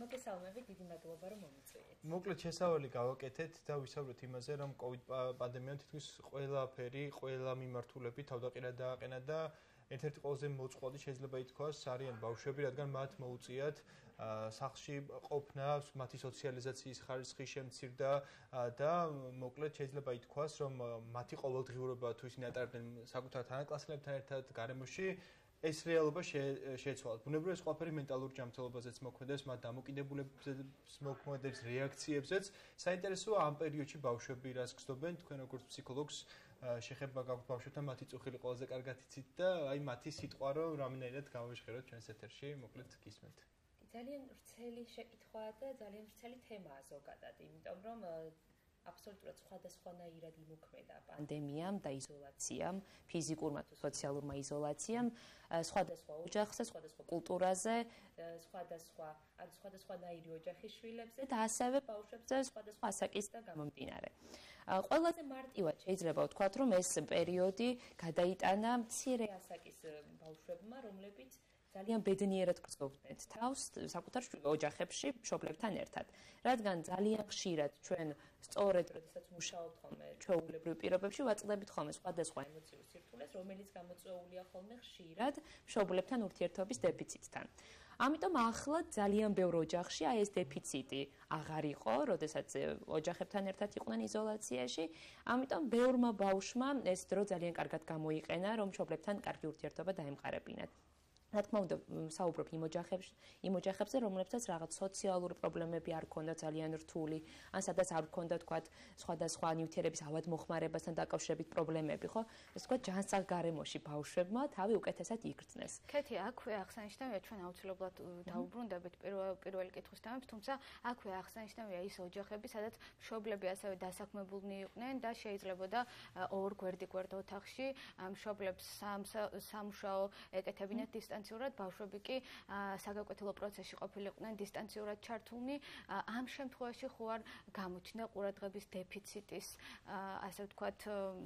მოგესალმებით, დიდი მადლობა რომ მომიწვიეთ. მოკლედ შესავალი გავაკეთეთ და ვისაუბრეთ იმაზე, რომ COVID პანდემიამ თითქმის ყველაფერი, ყველა მიმართულები თავდაყირა დააყენა და ერთ-ერთი ყველაზე მოწყვლადი შეიძლება ითქვას არიან ბავშვები, რადგან მათ მოუწიათ სახში ყოფნა, მათი სოციალიზაციის ხარისხი შემცირდა და მოკლედ შეიძლება ითქვას, რომ მათი ყოველდღიურობა თუ ისინი ატარებდნენ საკუთარ თანაკლასელებთან ერთად გარემოში ეს რეალობა შეეცვალა. ბუნებრივია ეს ყველაფერი მენტალურ ჯანმრთელობაზეც მოქმედებს, მათ დამოკიდებულებებს მოქმედებს, რეაქციებზეც. საინტერესოა ამ პერიოდში ბავშვები რას გრძნობენ, თქვენ როგორც ფსიქოლოგს შეხება გაქვთ ბავშვებთან, მათი წუხილი ყველაზე კარგად იცით და აი მათი სიტყვა რომ რამენერად გავეშღეროთ ჩვენს ეთერში, მოკლედ გისმენთ. ძალიან ვრცელი შეკითხვა და ძალიან ვრცელი თემაა ზოგადად, იმიტომ რომ აბსოლუტურად სხვადასხვანაირად იმოქმედა პანდემიამ და იზოლაციამ, ფიზიკურმა თუ სოციალურმა იზოლაციამ, სხვადასხვა ოჯახზე, სხვადასხვა კულტურაზე, სხვადასხვა ან სხვადასხვანაირი ოჯახის შვილებზე და ასევე ბავშვებზე სხვადასხვა ასაკის და გამომდინარე. ყველაზე მარტივად შეიძლება ვთქვათ, რომ ეს პერიოდი გადაიტანა მცირე ასაკის ბავშვებმა, რომლებიც ძალიან ბედნიერად გწოვდნენ თავს საკუთარ ოჯახებში მშობლებთან ერთად. რადგან ძალიან ხშირად ჩვენ სწორედ როდესაც მუშაობთ ხოლმე ჩვეულებრივ პირობებში ვაწყდებით ხოლმე სხვადასხვა ემოციურ სირთულეს, რომელიც გამოწვეულია ხოლმე ხშირად მშობლებთან ურთიერთობის დეფიციტთან. ამიტომ ახლა ძალიან ბევრ ოჯახში აი ეს დეფიციტი აღარ იყო, როდესაც ოჯახებთან ერთად იყვნენ იზოლაციაში. ამიტომ ბევრმა ბავშვმა ეს დრო ძალიან კარგად გამოიყენა, რომ მშობლებთან კარგი ურთიერთობა დაემყარებინათ. რა თქმა უნდა, საუბრობ იმ ოჯახებში, იმ ოჯახებზე, რომლებსაც რაღაც სოციალური პრობლემები არ ქონდა ძალიან რთული, ან სადაც არ ქონდა თქვათ სხვადასხვა ნივთიერების ავადმოხმარებასთან დაკავშირებით პრობლემები, ხო? ეს თქვათ ჯანსაღ გარემოში ბავშვებმა თავი უკეთესად იგრძნეს. კეთი, აქვე აღსანიშნავია ჩვენ აუცილებლად დაუბრუნდებით პირველ პირველ კითხვის თემებს, თუმცა აქვე აღსანიშნავია ის ოჯახები, სადაც მშობლები ასევე დასაქმებულნი იყვნენ და შეიძლებოდა ორ გვერდიგვერდ ოთახში მშობლებს სამშაო ეკეთებინათ დისტანცირებულად დისტანციურად, ბავშვები კი საგაკვეთილო პროცესში ყოფილიყვნენ დისტანციურად ჩართულნი. ამ შემთხვევაში ხო არ გამოჩნდა ყურადღების დეფიციტის, ასე ვთქვათ,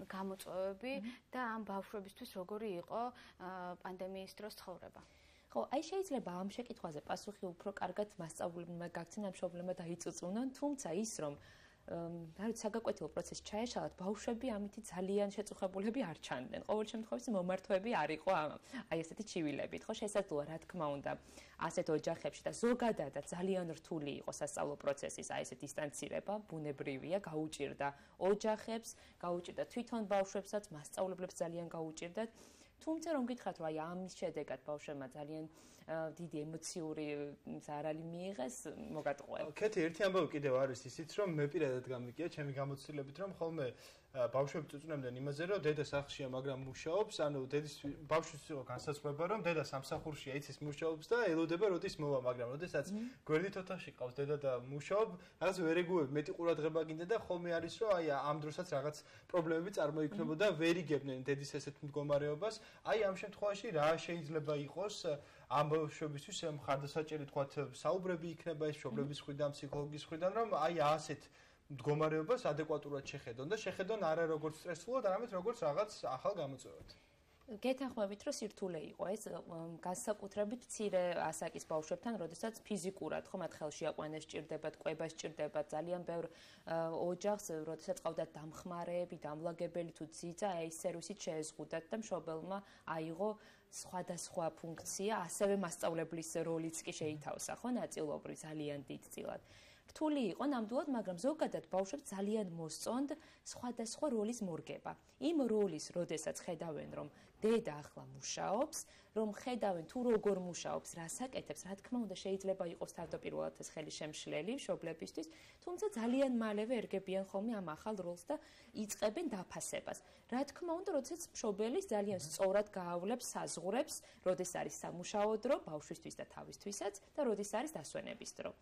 გამოწვევები და ამ ბავშვებისთვის როგორი იყო პანდემიის დროს ცხოვრება? ხო, აი შეიძლება ამ შეკითხვაზე პასუხი უფრო კარგად მასწავლებლებმა გაქცენა მშობლებმა დაიწუწუნონ, თუმცა ის რომ რა ვიცი საგაკვეთილო პროცესი ჩაეშალათ ბავშვები ამითი ძალიან შეწუხებულები არ ჩანდნენ ყოველ შემთხვევაში მომართვები არ იყო აი ესეთი ჩივილებით. ხო შესაძლოა რა თქმა უნდა ასეთ ოჯახებში და ზოგადადად ძალიან რთული იყო სასწავლო პროცესის აი ესეთი დისტანცირება. ბუნებრივია გაუჭირდა ოჯახებს გაუჭირდა თვითონ ბავშვებსაც მასწავლებლებს ძალიან გაუჭირდათ თუმცა რომ გითხრათ რომ აი ამის შედეგად ბავშვებმა ძალიან დიდი ემოციური ზარალი მიიღეს მოგატყუე. კეთი ერთი ამბავი კიდევ არის ისიც რომ მე პირადად გამიგია ჩემი გამოცდილებით რომ ხოლმე ბავშვები წუწუნებდნენ იმაზე რომ დედა სახშია მაგრამ მუშაობს ანუ დედის ბავშვის იყო განსაცვლება რომ დედა სამსახურშია იცის მუშაობს და ელოდება როდის მოვა მაგრამ როდესაც გვერდით ოთახში ყავს დედა და მუშაობ რაღაც ვერ ეგუებ მეტი ყურადღება გინდა და ხოლმე არის რომ აი ამ დროსაც რაღაც პრობლემები წარმოიქმნებოდა ვერ იგებდნენ დედის ესეთ მდგომარეობას. აი ამ შემთხვევაში რა შეიძლება იყოს ამ ბავშვებისთვის მხარდასაჭერი თქვა საუბრები იქნება ეს მშობლების მხრიდან ფსიქოლოგის მხრიდან რომ აი ასეთ მდგომარეობას ადეკვატურად შეხედონ და შეხედონ არა როგორც სტრესულად, არამედ როგორც რაღაც ახალ გამოწვევად. გეთანხმებით, რომ სირთულე იყო ეს განსაკუთრებით მცირე ასაკის ბავშვებთან, როდესაც ფიზიკურად ხო მათ ხელში აყვანეს ჭირდებათ, ყვება ჭირდება ძალიან ბევრ ოჯახს, როდესაც ყავდათ დამხმარეები, დამლაგებელი თუ ძიძა, აი სერვისით შეეზღუდათ და მშობელმა აიღო სხვადასხვა ფუნქცია, ასევე მასწავლებლის როლიც კი შეითავსა, ხო, ნაწილობრივ ძალიან დიდწილად. რთული იყო ნამდვილად, მაგრამ ზოგადად ბავშვებს ძალიან მოსწონთ სხვადასხვა როლის მორგება. იმ როლის, როდესაც ხედავენ, რომ დედა ახლა მუშაობს, რომ ხედავენ თუ როგორ მუშაობს, რას აკეთებს, რა თქმა უნდა შეიძლება იყოს თავდაპირველად ეს ხელი შემშლელი მშობლებისთვის, თუმცა ძალიან მალევე ერგებიან ხოლმე ამ ახალ როლს და იწყებენ დაფასებას. რა თქმა უნდა, როდესაც მშობელი ძალიან სწორად გაავლებს საზღურებს, როდეს არის სამუშაო დრო ბავშვისთვის და თავისთვისაც და როდეს არის დასვენების დრო.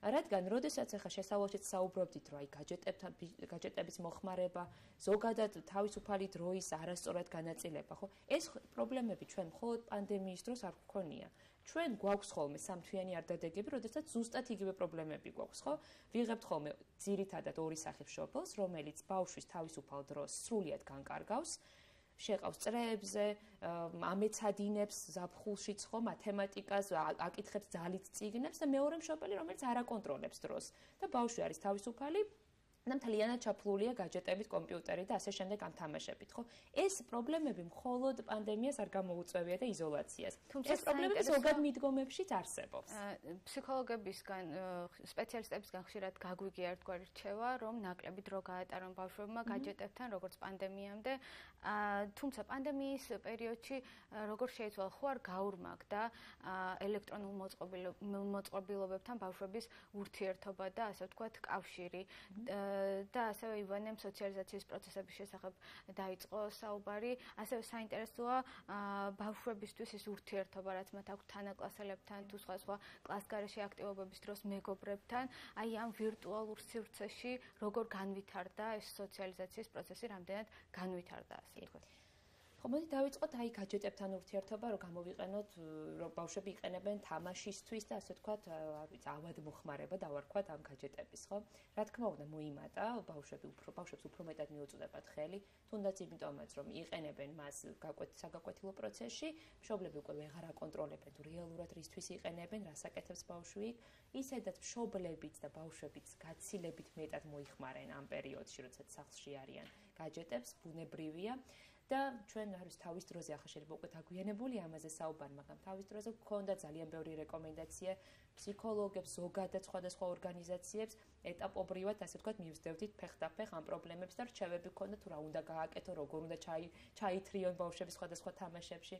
რადგან როდესაც ახლა შესაძლოა საუბრობდით რომ აი გაჯეტებთან გაჯეტების მოხმარება ზოგადად თავისუფალი დროის არასწორად განაწილება ხო? ეს პრობლემები ჩვენ მხოლოდ პანდემიის დროს არ გქონია. ჩვენ გვაქვს ხოლმე სამთვიანი არდადეგები როდესაც ზუსტად იგივე პრობლემები გვაქვს ხო? ვიღებთ ხოლმე ძირითადად ორი სახის შობელს რომელიც ბავშვის თავისუფალ დროს სრულიად განკარგავს შეყავს წრეებზე, ამეცადინებს ზაფხულშიც ხო მათემატიკას, აკითხებს ძალით წიგნებს და მეორე მშობელი რომელიც არ აკონტროლებს დროს და ბავშვი არის თავისუფალი და მთლიანად ჩაფლულია გაჯეტებით, კომპიუტერით და ასე შემდეგ ამ თამაშებით, ხო? ეს პრობლემები მხოლოდ პანდემიას არ გამოუწევია და იზოლაციას. თუმცა ეს პრობლემები ზოგად მიდგომებშიც არსებობს. ფსიქოლოგებისგან, სპეციალისტებისგან ხშირად გაგვიგია ერთგვარი რჩევა, რომ ნაკლები დრო გაეტარონ ბავშვებმა გაჯეტებთან, როგორც პანდემიამდე. თუმცა პანდემიის პერიოდში როგორ შეიძლება ხო არ გაურმაგდა ელექტრონულ მოწყობილობებთან ბავშვების ურთიერთობა და ასე ვთქვათ, კავშირი. და ასევე ივანემ სოციალიზაციის პროცესების შესახებ დაიწყო საუბარი. ასევე საინტერესოა ბავშვებისთვის ის ურთიერთობა, რაც მათ აქვს თანაკლასელებთან თუ სხვა სხვა კლასგარეშე აქტივობების დროს მეგობრებთან, აი ამ ვირტუალურ სივრცეში როგორ განვითარდა ეს სოციალიზაციის პროცესი, რამდენად განვითარდა, ასე ვთქვათ. ხო მოდი დავიწყოთ აი გაჯეტებთან ურთიერთობა რომ გამოვიყენოთ რომ ბავშვები იყენებენ თამაშისთვის და ასე თქვათ არ ვიცი ავად მოხმარება დავარქვათ ამ გაჯეტების ხო? რა თქმა უნდა მოიმატა ბავშვები უფრო ბავშვებს უფრო მეტად მიუწვდებათ ხელი. თუნდაც იმიტომაც რომ იყენებენ მას გაკვეთ საგაკვეთილო პროცესში მშობლები უკვე ვეღარ აკონტროლებენ თუ რეალურად რისთვის იყენებენ რასაკეთებს ბავშვი. ისედაც მშობლებიც და ბავშვებიც გაცილებით მეტად მოიხმარენ ამ პერიოდში როცა სახლში არიან გაჯეტებს ბუნებრივია. და ჩვენ არის თავის დროზე ახლა შეიძლება უკვე დაგვიანებული ამაზე საუბარი, მაგრამ თავის დროზე გქონდა ძალიან ბევრი რეკომენდაცია. ფსიქოლოგებს, ზოგადად სხვადასხვა ორგანიზაციებს. ეტაპობრივად, ასე ვთქვათ, მივსდევდით ფეხდაფეხ ამ პრობლემებს და რჩევები გქონდა თუ რა უნდა გააკეთო, როგორ უნდა ჩაი ჩაითრიონ ბავშვები სხვადასხვა თამაშებში.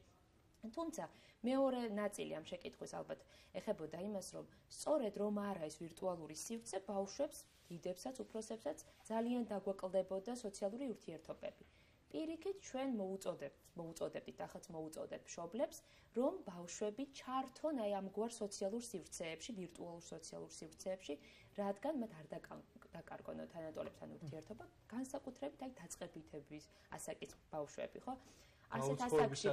თუმცა მეორე ნაწილი ამ შეკითხვის ალბათ ეხებოდა იმას, რომ სწორედ რომ არა ეს ვირტუალური სივრცე ბავშვებს, დიდებსაც, უფროსებსაც ძალიან დაგვაკლდებოდა სოციალური ურთიერთობები. პირიქით ჩვენ მოუწოდებთ, მოუწოდებით, ახაც მოუწოდებ მშობლებს, რომ ბავშვები ჩართონ აი ამგვარ სოციალურ სივრცეებში, ვირტუალურ სოციალურ სივრცეებში, რადგან მათ არ დაკარგონო თანატოლებთან ურთიერთობა, განსაკუთრებით აი დაწყებითების ასაკის ბავშვები, ხო? ასეთ ასაკში.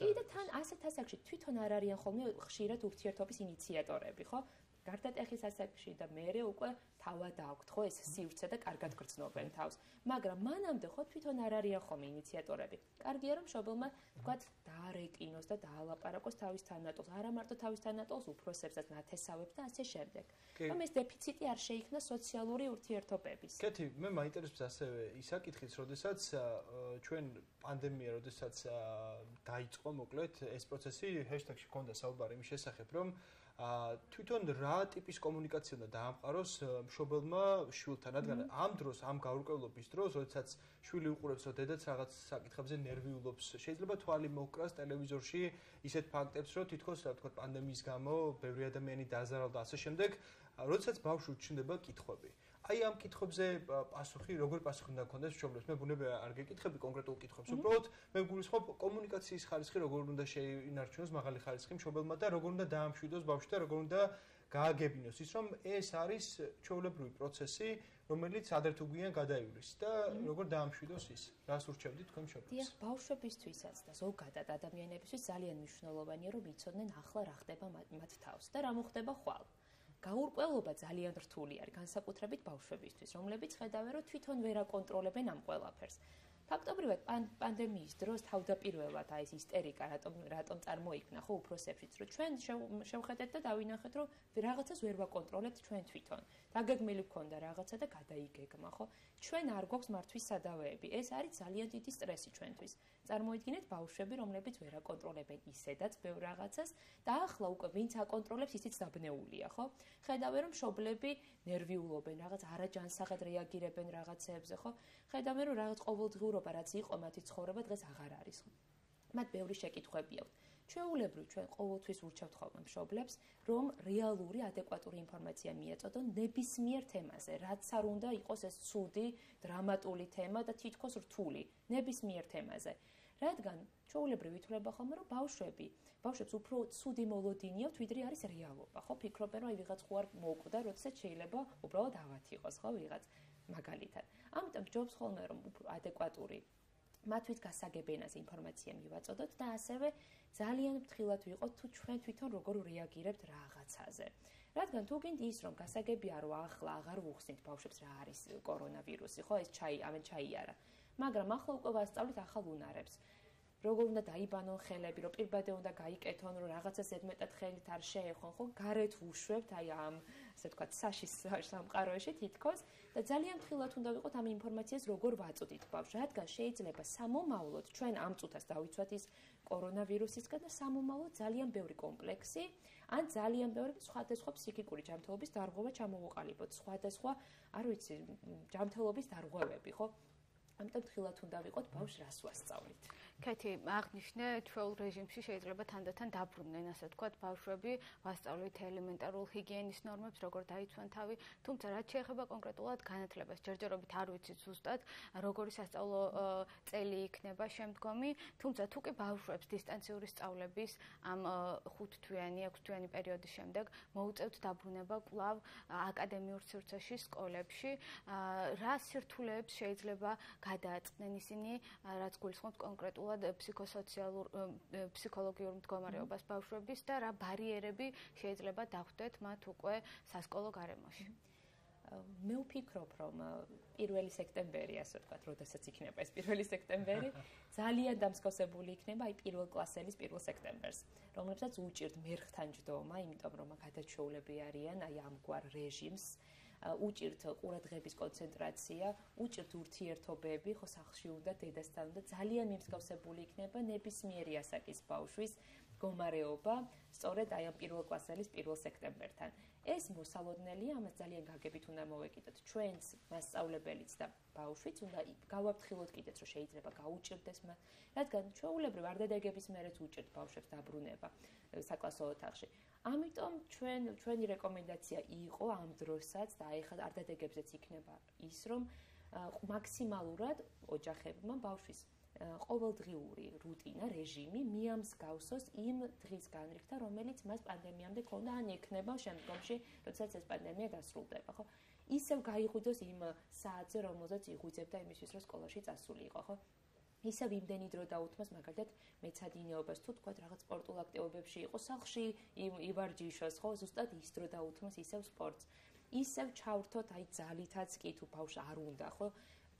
კიდე თან ასეთ ასაკში თვითონ არ არიან ხოლმე ხშირად ურთიერთობის ინიციატორები, ხო? გარდატეხის ასაკში და მეરે უკვე თავად აქვთ ხო ეს სივრცე და კარგად გრძნობენ თავს. მაგრამ მანამდე ხო თვითონ არ არიან ხომ ინიციატორები. კარგია რომ შობელმა თქვათ დაარეკინოს და დაალაპარაკოს თავის თანატოლს. არა მარტო თავის თანატოლს უფროსებსაც ნათესავებს და ასე შემდეგ. რომ ეს დეფიციტი არ შეიქმნა სოციალური ურთიერთობების. კეთი მე მაინტერესებს ასევე ისაკითხიც როდესაც ჩვენ პანდემია როდესაც დაიწყო მოკლედ ეს პროცესი ჰეშტაგში ქონდა საუბარი იმის შესახებ რომ თვითონ რა ტიპის კომუნიკაცია უნდა დაამყაროს მშობელმა შვილთან, რადგან ამ დროს, ამ გაურკვევლობის დროს, როდესაც შვილი უყურებს, რომ დედაც რაღაც საკითხებზე ნერვიულობს, შეიძლება თვალი მოკრას ტელევიზორში ისეთ ფაქტებს, რომ თითქოს, რა ვთქვა, პანდემიის გამო ბევრი ადამიანი დაზარალდა. ასე შემდეგ, როდესაც ბავშვი უჩნდება კითხვები. აი ამ კითხვებზე პასუხი როგორ პასუხი უნდა გქონდეს მშობლებს? მე ბუნებია არ გეკითხები კონკრეტულ კითხვებს უბრალოდ მე გულისხმობ კომუნიკაციის ხარისხი როგორ უნდა შეინარჩუნოს მაღალი ხარისხი მშობელმა და როგორ უნდა დაამშვიდოს ბავშვი და როგორ უნდა გააგებინოს. ის რომ ეს არის ჩვეულებრივი პროცესი რომელიც ადრე თუ გვიან გადაივლის და როგორ დაამშვიდოს ის რას ურჩევდით თქვენ მშობლებს? დიახ ბავშვებისთვისაც და ზოგადად ადამიანებისთვის ძალიან მნიშვნელოვანია რომ იცოდნენ ახლა რა ხდება მათ თავს და რა მოხდება ხვალ გაურკვევლობა ძალიან რთული არის განსაკუთრებით ბავშვებისთვის, რომლებიც ხედავენ, რომ თვითონ ვერ აკონტროლებენ ამ ყველაფერს. ფაქტობრივად პანდემიის დროს თავდაპირველად აი ეს ისტერიკა რატომ რატომ წარმოიქმნა ხო უფროსებშიც რომ ჩვენ შევხედეთ და დავინახეთ რომ რაღაცას ვერ ვაკონტროლებთ ჩვენ თვითონ. დაგეგმილი გქონდა რაღაცა და გადაიგეგმა ხო? ჩვენ არ გვაქვს მართვის სადავეები. ეს არის ძალიან დიდი სტრესი ჩვენთვის. წარმოიდგინეთ ბავშვები რომლებიც ვერ აკონტროლებენ ისედაც ბევრ რაღაცას და ახლა უკვე ვინც აკონტროლებს ისიც დაბნეულია ხო? ხედავენ რომ შობლები ნერვიულობენ რაღაც არაჯანსაღად რეაგირებენ რაღაცეებზე ხო ხედავენ რომ რაღაც ყოველდღიურობა რაც იყო მათი ცხოვრება დღეს აღარ არის მათ ბევრი შეკითხვები აქვთ. ჩვეულებრივ ჩვენ ყოველთვის ურჩევთ ხოლმე მშობლებს რომ რეალური ადეკვატური ინფორმაცია მიეწოდონ ნებისმიერ თემაზე რაც არ უნდა იყოს ეს ცუდი დრამატული თემა და თითქოს რთული ნებისმიერ თემაზე. რადგან ჩვეულებრივ ვითვლება ხოლმე რომ ბავშვები ბავშვებს უფრო ცუდი მოლოდინიოთ ვიდრე არის რეალობა ხო? ფიქრობენ რომ აი ვიღაც ხო არ მოკვდა როდესაც შეიძლება უბრალოდ ავათი იყოს ხო ვიღაც მაგალითად ამიტომ ჯობს ხოლმე რომ უფრო ადეკვატური მათთვის გასაგებენას ინფორმაცია მივაწოდოთ და ასევე ძალიან ფრთხილად ვიყოთ თუ ჩვენ თვითონ როგორ რეაგირებთ რაღაცაზე. რადგან თუ გინდ ის რომ გასაგებია რომ ახლა აღარ ვუხსნით ბავშვებს რა არის კორონავირუსი, ხო ეს ჩაი, ამენ ჩაიარა. მაგრამ ახლა უკვე ვასწავლით ახალ უნარებს. როგორ უნდა დაიბანონ ხელები, რომ პირბადე უნდა გაიკეთონ, რომ რაღაცას ედმეტად ხელით არ შეეხონ, ხო? გარეთ უშვებთ აი ამ, ასე ვთქვათ, საშის სამყაროში თითქოს და ძალიან ფრთხილად უნდა ვიყოთ ამ ინფორმაციას როგორ ვაწოდით ბავშვს, რადგან შეიძლება სამომავლოდ ჩვენ ამ წუთას დავიცვათ ის კორონავირუსისგან და სამომავლოდ ძალიან ბევრი კომპლექსი, ან ძალიან ბევრი სხვადასხვა ფსიქიკური ჯანმრთელობის დარღვევა ჩამოუყალიბოთ, სხვადასხვა, არ ვიცი, ჯანმრთელობის დარღვევები, ხო? ამიტომ თხილად უნდა ვიყოთ ბავშვს რას ვასწავლით. კეთი აღნიშნე ჩვეულ რეჟიმში შეიძლება თანდათან დაბრუნდნენ ასე ვთქვათ ბავშვები ვასწავლით ელემენტარულ ჰიგიენის ნორმებს როგორ დაიცვან თავი თუმცა რაც შეეხება კონკრეტულად განათლებას ჯერჯერობით არ ვიცით ზუსტად როგორი სასწავლო წელი იქნება შემდგომი თუმცა თუ კი ბავშვებს დისტანციური სწავლების ამ ხუთთვიანი ექვსთვიანი პერიოდის შემდეგ მოუწევთ დაბრუნება კვლავ აკადემიურ სივრცეში სკოლებში რა სირთულეებს შეიძლება გადააწყდნენ ისინი რაც გულისხმობთ კონკრეტულად ნამდვილად ფსიქოსოციალურ ფსიქოლოგიურ მდგომარეობას ბავშვების და რა ბარიერები შეიძლება დახვდეთ მათ უკვე სასკოლო გარემოში. მე ვფიქრობ, რომ 1 სექტემბერი, ასე ვთქვათ, როდესაც იქნება ეს 1 სექტემბერი, *laughs* ძალიან დამსგავსებული იქნება აი პირველ კლასელის 1 სექტემბერს, რომლებსაც უჭირთ მერხთან ჯდომა, იმიტომ რომ გადაჩოულები არიან აი ამგვარ რეჟიმს. უჭირთ ყურადღების კონცენტრაცია, უჭირთ ურთიერთობები, ხო სახში უნდა დედასთან და ძალიან მიმსგავსებული იქნება ნებისმიერი ასაკის ბავშვის მდგომარეობა, სწორედ აი ამ პირველ კლასელის 1 სექტემბერთან. ეს მოსალოდნელია, ამას ძალიან გაგებით უნდა მოვეკიდოთ. ჩვენც მასწავლებელიც და ბავშვიც უნდა გავაფრთხილოთ კიდეც, რომ შეიძლება გაუჭirdეს მათ, რადგან ჩვეულებრივ არდადეგების მერეც უჭirt ბავშვებს დაბრუნება საკლასო ოთახში. ამიტომ ჩვენ ჩვენი რეკომენდაცია იყო ამ დროსაც და ეხლა არდადეგებზეც იქნება ის, რომ მაქსიმალურად ოჯახებმა ბავშვის ყოველდღიური რუტინა, რეჟიმი მიამსგავსოს იმ დღის განრიგთა, რომელიც მას პანდემიამდე ქონდა, ან ექნება შემდგომში, როდესაც ეს პანდემია დასრულდება, ხო? ისევ გაიღვიძოს იმ საათზე, რომელზეც იღვიძებდა იმისთვის, რომ სკოლაში წასულიყო, ხო? ისევ იმდენი დრო დაუთმოს, მაგალითად, მეცადინეობას თუ თქვა რაღაც სპორტულ აქტივობებში იყო სახში, ივარჯიშოს, ხო? ზუსტად ის დრო დაუთმოს ისევ სპორტს. ისევ ჩავრთოთ აი ძალითაც კი თუ ბავშვს არ უნდა, ხო?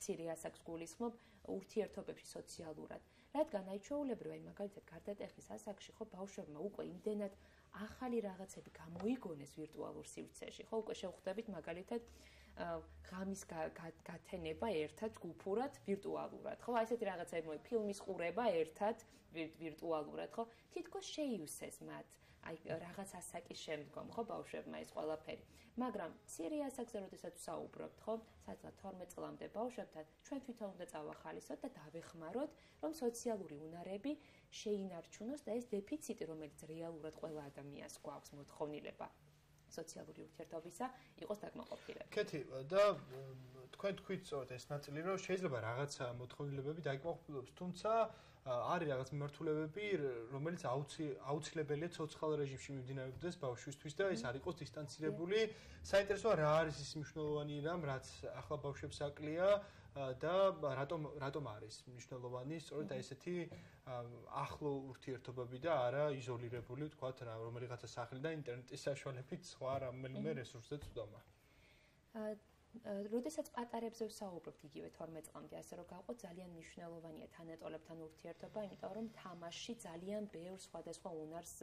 ცირე ასაკს გულისხმობ ურთიერთობებში სოციალურად. რადგან აი ჩაულებრივი მაგალითად გარდატეხის ასაკში ხო ბავშვებმა უკვე იმდენად ახალი რაღაცები გამოიგონეს ვირტუალურ სივრცეში. ხო უკვე შევხვდებით მაგალითად ღამის გათენება ერთად ჯგუფურად ვირტუალურად. ხო აი ესეთი რაღაცები მოი ფილმის ყურება ერთად ვირტუალურად, ხო? თითქოს შეიუსეს მათ. აი რაღაც ასაკის შემდგომ ხო ბავშვებმა ეს ყველაფერი. მაგრამ სირია ასაკზე როდესაც საუბრობთ, ხო? საწყა 12 წლამდე ბავშვებთან ჩვენ თვითონ უნდა წავახალისოთ და დავეხმაროთ, რომ სოციალური უნარები შეინარჩუნოს და ეს დეფიციტი, რომელიც რეალურად ყველა ადამიანს გვაქვს მოთხოვნილება სოციალური ურთიერთობისა, იყოს დაკმაყოფილებული. კეთი და თქვენ თქვით სწორედ ეს ნაწილი, რომ შეიძლება რაღაცა მოთხოვნილებები დაიკმაყოფილოს, თუმცა არის რაღაც მიმართულებები, რომელიც აუცილებელია ცოცხალ რეჟიმში მიმდინარეობდეს ბავშვისთვის და ეს არ იყოს დისტანცირებული. საინტერესოა რა არის ის მნიშვნელოვანი რამ, რაც ახლა ბავშვებს აკლია და რატომ რატომ არის მნიშვნელოვანი სწორედ აი ესეთი ახლო ურთიერთობები და არა იზოლირებული, თქვათ რა, რომელიღაცა სახლი და ინტერნეტის საშუალებით სხვა რომელიმე რესურსზე წვდომა. როდესაც პატარებზე ვსაუბრობთ იგივე 12 წლამდე, ასე რომ გავყო ძალიან მნიშვნელოვანია თანატოლებთან ურთიერთობა, იმიტომ რომ თამაში ძალიან ბევრ სხვადასხვა უნარს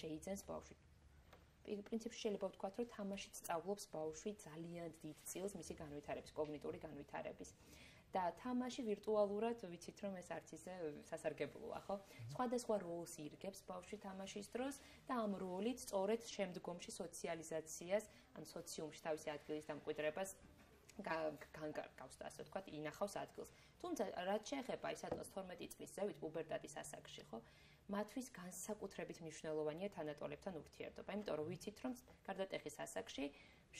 შეიძენს ბავშვი. პრინციპში შეიძლება ვთქვათ, რომ თამაში სწავლობს ბავშვი ძალიან დიდ წილს მისი განვითარების, კოგნიტური განვითარების. და თამაში ვირტუალურად ვიცით რომ ეს არც ისე სასარგებლოა, ხო? სხვადასხვა როლს ირგებს ბავშვი თამაშის დროს და ამ როლით სწორედ შემდგომში სოციალიზაციას, ან სოციუმში თავისი ადგილის დამკვიდრებას განკარგავს და ასე ვთქვათ, ინახავს ადგილს. თუმცა რაც შეეხება ის ატოს 12 წლის ზევით პუბერტატის ასაკში, ხო? მათთვის განსაკუთრებით მნიშვნელოვანია თანატოლებთან ურთიერთობა, იმიტომ რომ ვიცით რომ გარდატეხის ასაკში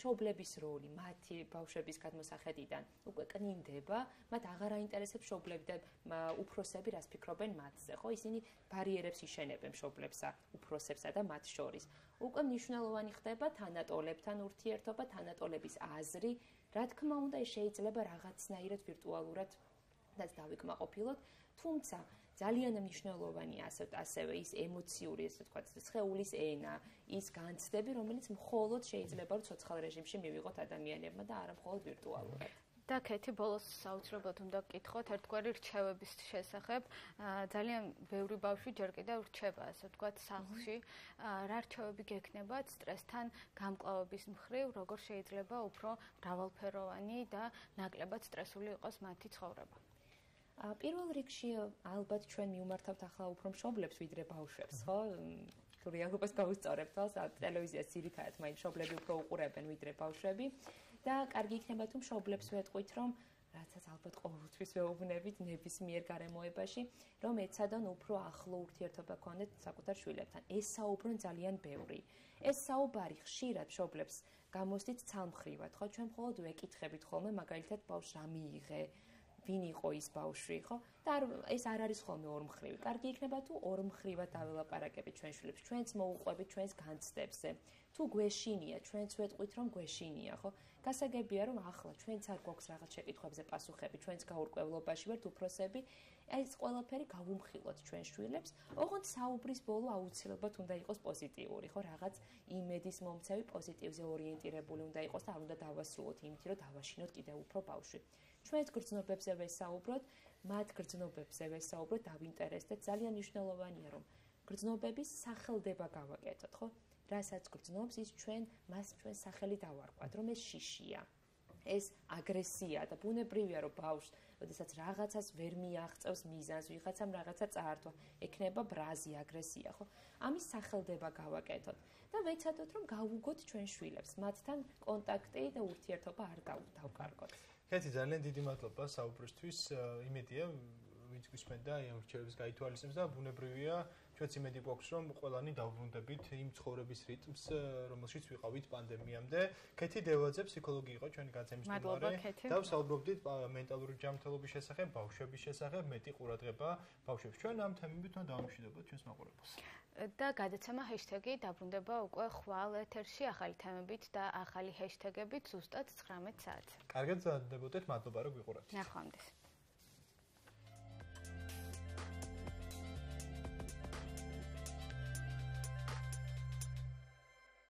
შობლების როლი მათი ბავშვების გადმოსახედიდან უკვე კნინდება, მათ აღარ აინტერესებს შობლები და უფროსები რას ფიქრობენ მათზე, ხო? ისინი ბარიერებს იშენებენ შობლებსა, უფროსებსა და მათ შორის. უკვე მნიშვნელოვანი ხდება თანატოლებთან ურთიერთობა, თანატოლების აზრი. რა თქმა უნდა, შეიძლება რაღაცნაირად ვირტუალურად და დავიკმაყოფილოთ, თუმცა ძალიან მნიშვნელოვანია ასე ასევე ის ემოციური ესე ვთქვათ ცხეულის ენა ის განცდები რომელიც მხოლოდ შეიძლება რომ ცოცხალ რეჟიმში მივიღოთ ადამიანებმა და არა მხოლოდ ვირტუალურად და კეთი ბოლოს საოცრებოდ უნდა გკითხოთ ერთგვარი რჩევების შესახებ. ძალიან ბევრი ბავშვი ჯერ კიდევ რჩება, ასე ვთქვათ, სახლში. რა რჩევები გექნებათ სტრესთან გამკლავების მხრივ, როგორ შეიძლება უფრო მრავალფეროვანი და ნაკლებად სტრესული იყოს მათი ცხოვრება? პირველ რიგში ალბათ ჩვენ მიუმართავთ ახლა უფრო მშობლებს ვიდრე ბავშვებს, ხო? თუ რეალობას გავუსწორებთ, ხო? ტელევიზიას ძირითადად მაინც მშობლები უფრო უყურებენ ვიდრე ბავშვები. და კარგი იქნება თუ მშობლებს ვეტყვით, რომ რაცაც ალბათ ყოველთვის ვეუბნებით ნებისმიერ გარემოებაში, რომ ეცადონ უფრო ახლო ურთიერთობა ქონდეთ საკუთარ შვილებთან. ეს საუბრონ ძალიან ბევრი. ეს საუბარი ხშირად მშობლებს გამოსდით ცალმხრივად, ხო? ჩვენ მხოლოდ ვეკითხებით ხოლმე, მაგალითად, ბავშვს რა მიიღე, ვინ იყო ის ბავშვი, ხო? და ეს არ არის ხოლმე ორმხრივი. კარგი იქნება თუ ორმხრივად დაველაპარაკებით ჩვენ შვილებს, ჩვენც მოუყვებით ჩვენს განცდებზე. თუ გვეშინია, ჩვენც ვეტყვით რომ გვეშინია, ხო? გასაგებია რომ ახლა ჩვენც არ გვაქვს რაღაც შეკითხვებზე პასუხები, ჩვენც გაურკვევლობაში ვართ უფროსები. ეს ყველაფერი გავუმხილოთ ჩვენ შვილებს. ოღონდ საუბრის ბოლო აუცილებლად უნდა იყოს პოზიტიური, ხო? რაღაც იმედის მომცევი, პოზიტივზე ორიენტირებული უნდა იყოს და არ უნდა დავასრულოთ იმით, რომ დავაშინოთ კიდევ უფრო ბავშვი. ჩვენს გრძნობებზე ვესაუბროთ, მათ გრძნობებზე ვესაუბროთ, დავინტერესდეთ. ძალიან მნიშვნელოვანია რომ გრძნობების სახელდება გავაკეთოთ, ხო? რასაც გრძნობს ის ჩვენ მას ჩვენ სახელი დავარქვათ რომ ეს შიშია ეს აგრესია და ბუნებრივია რომ ბავშვს ოდესაც რაღაცას ვერ მიაღწევს მიზანს ვიღაცამ რაღაცა წაართვა. ეკნება ბრაზი აგრესია ხო? ამის სახელდება გავაკეთოთ. და ვეცადოთ რომ გავუგოთ ჩვენ შვილებს. მათთან კონტაქტი და ურთიერთობა არ დავკარგოთ კეთი ძალიან დიდი მადლობა საუბრისთვის. იმედია ვინც გვისმენდა ამ რჩევების გაითვალისწინებს და ბუნებრივია ჩვენც იმედი გვაქვს რომ ყველანი დავბრუნდებით იმ ცხოვრების რიტმს რომელშიც ვიყავით პანდემიამდე. კეთი დევაძე ფსიქოლოგი იყო ჩვენი გაცემის თემარი და ვსაუბრობდით მენტალური ჯანმრთელობის შესახებ, ბავშვების შესახებ, მეტი ყურადღება ბავშვებს. ჩვენ ამ თემებით უნდა დავამშვიდობოთ ჩვენს მაყურებელს. და გადაცემა ჰეშტეგი დაბრუნდება უკვე ხვალ ეთერში ახალი თემებით და ახალი ჰეშტეგებით ზუსტად 19 საათზე. კარგად ზარდებოდეთ, მადლობა რომ გიყურებთ. ნახვამდის.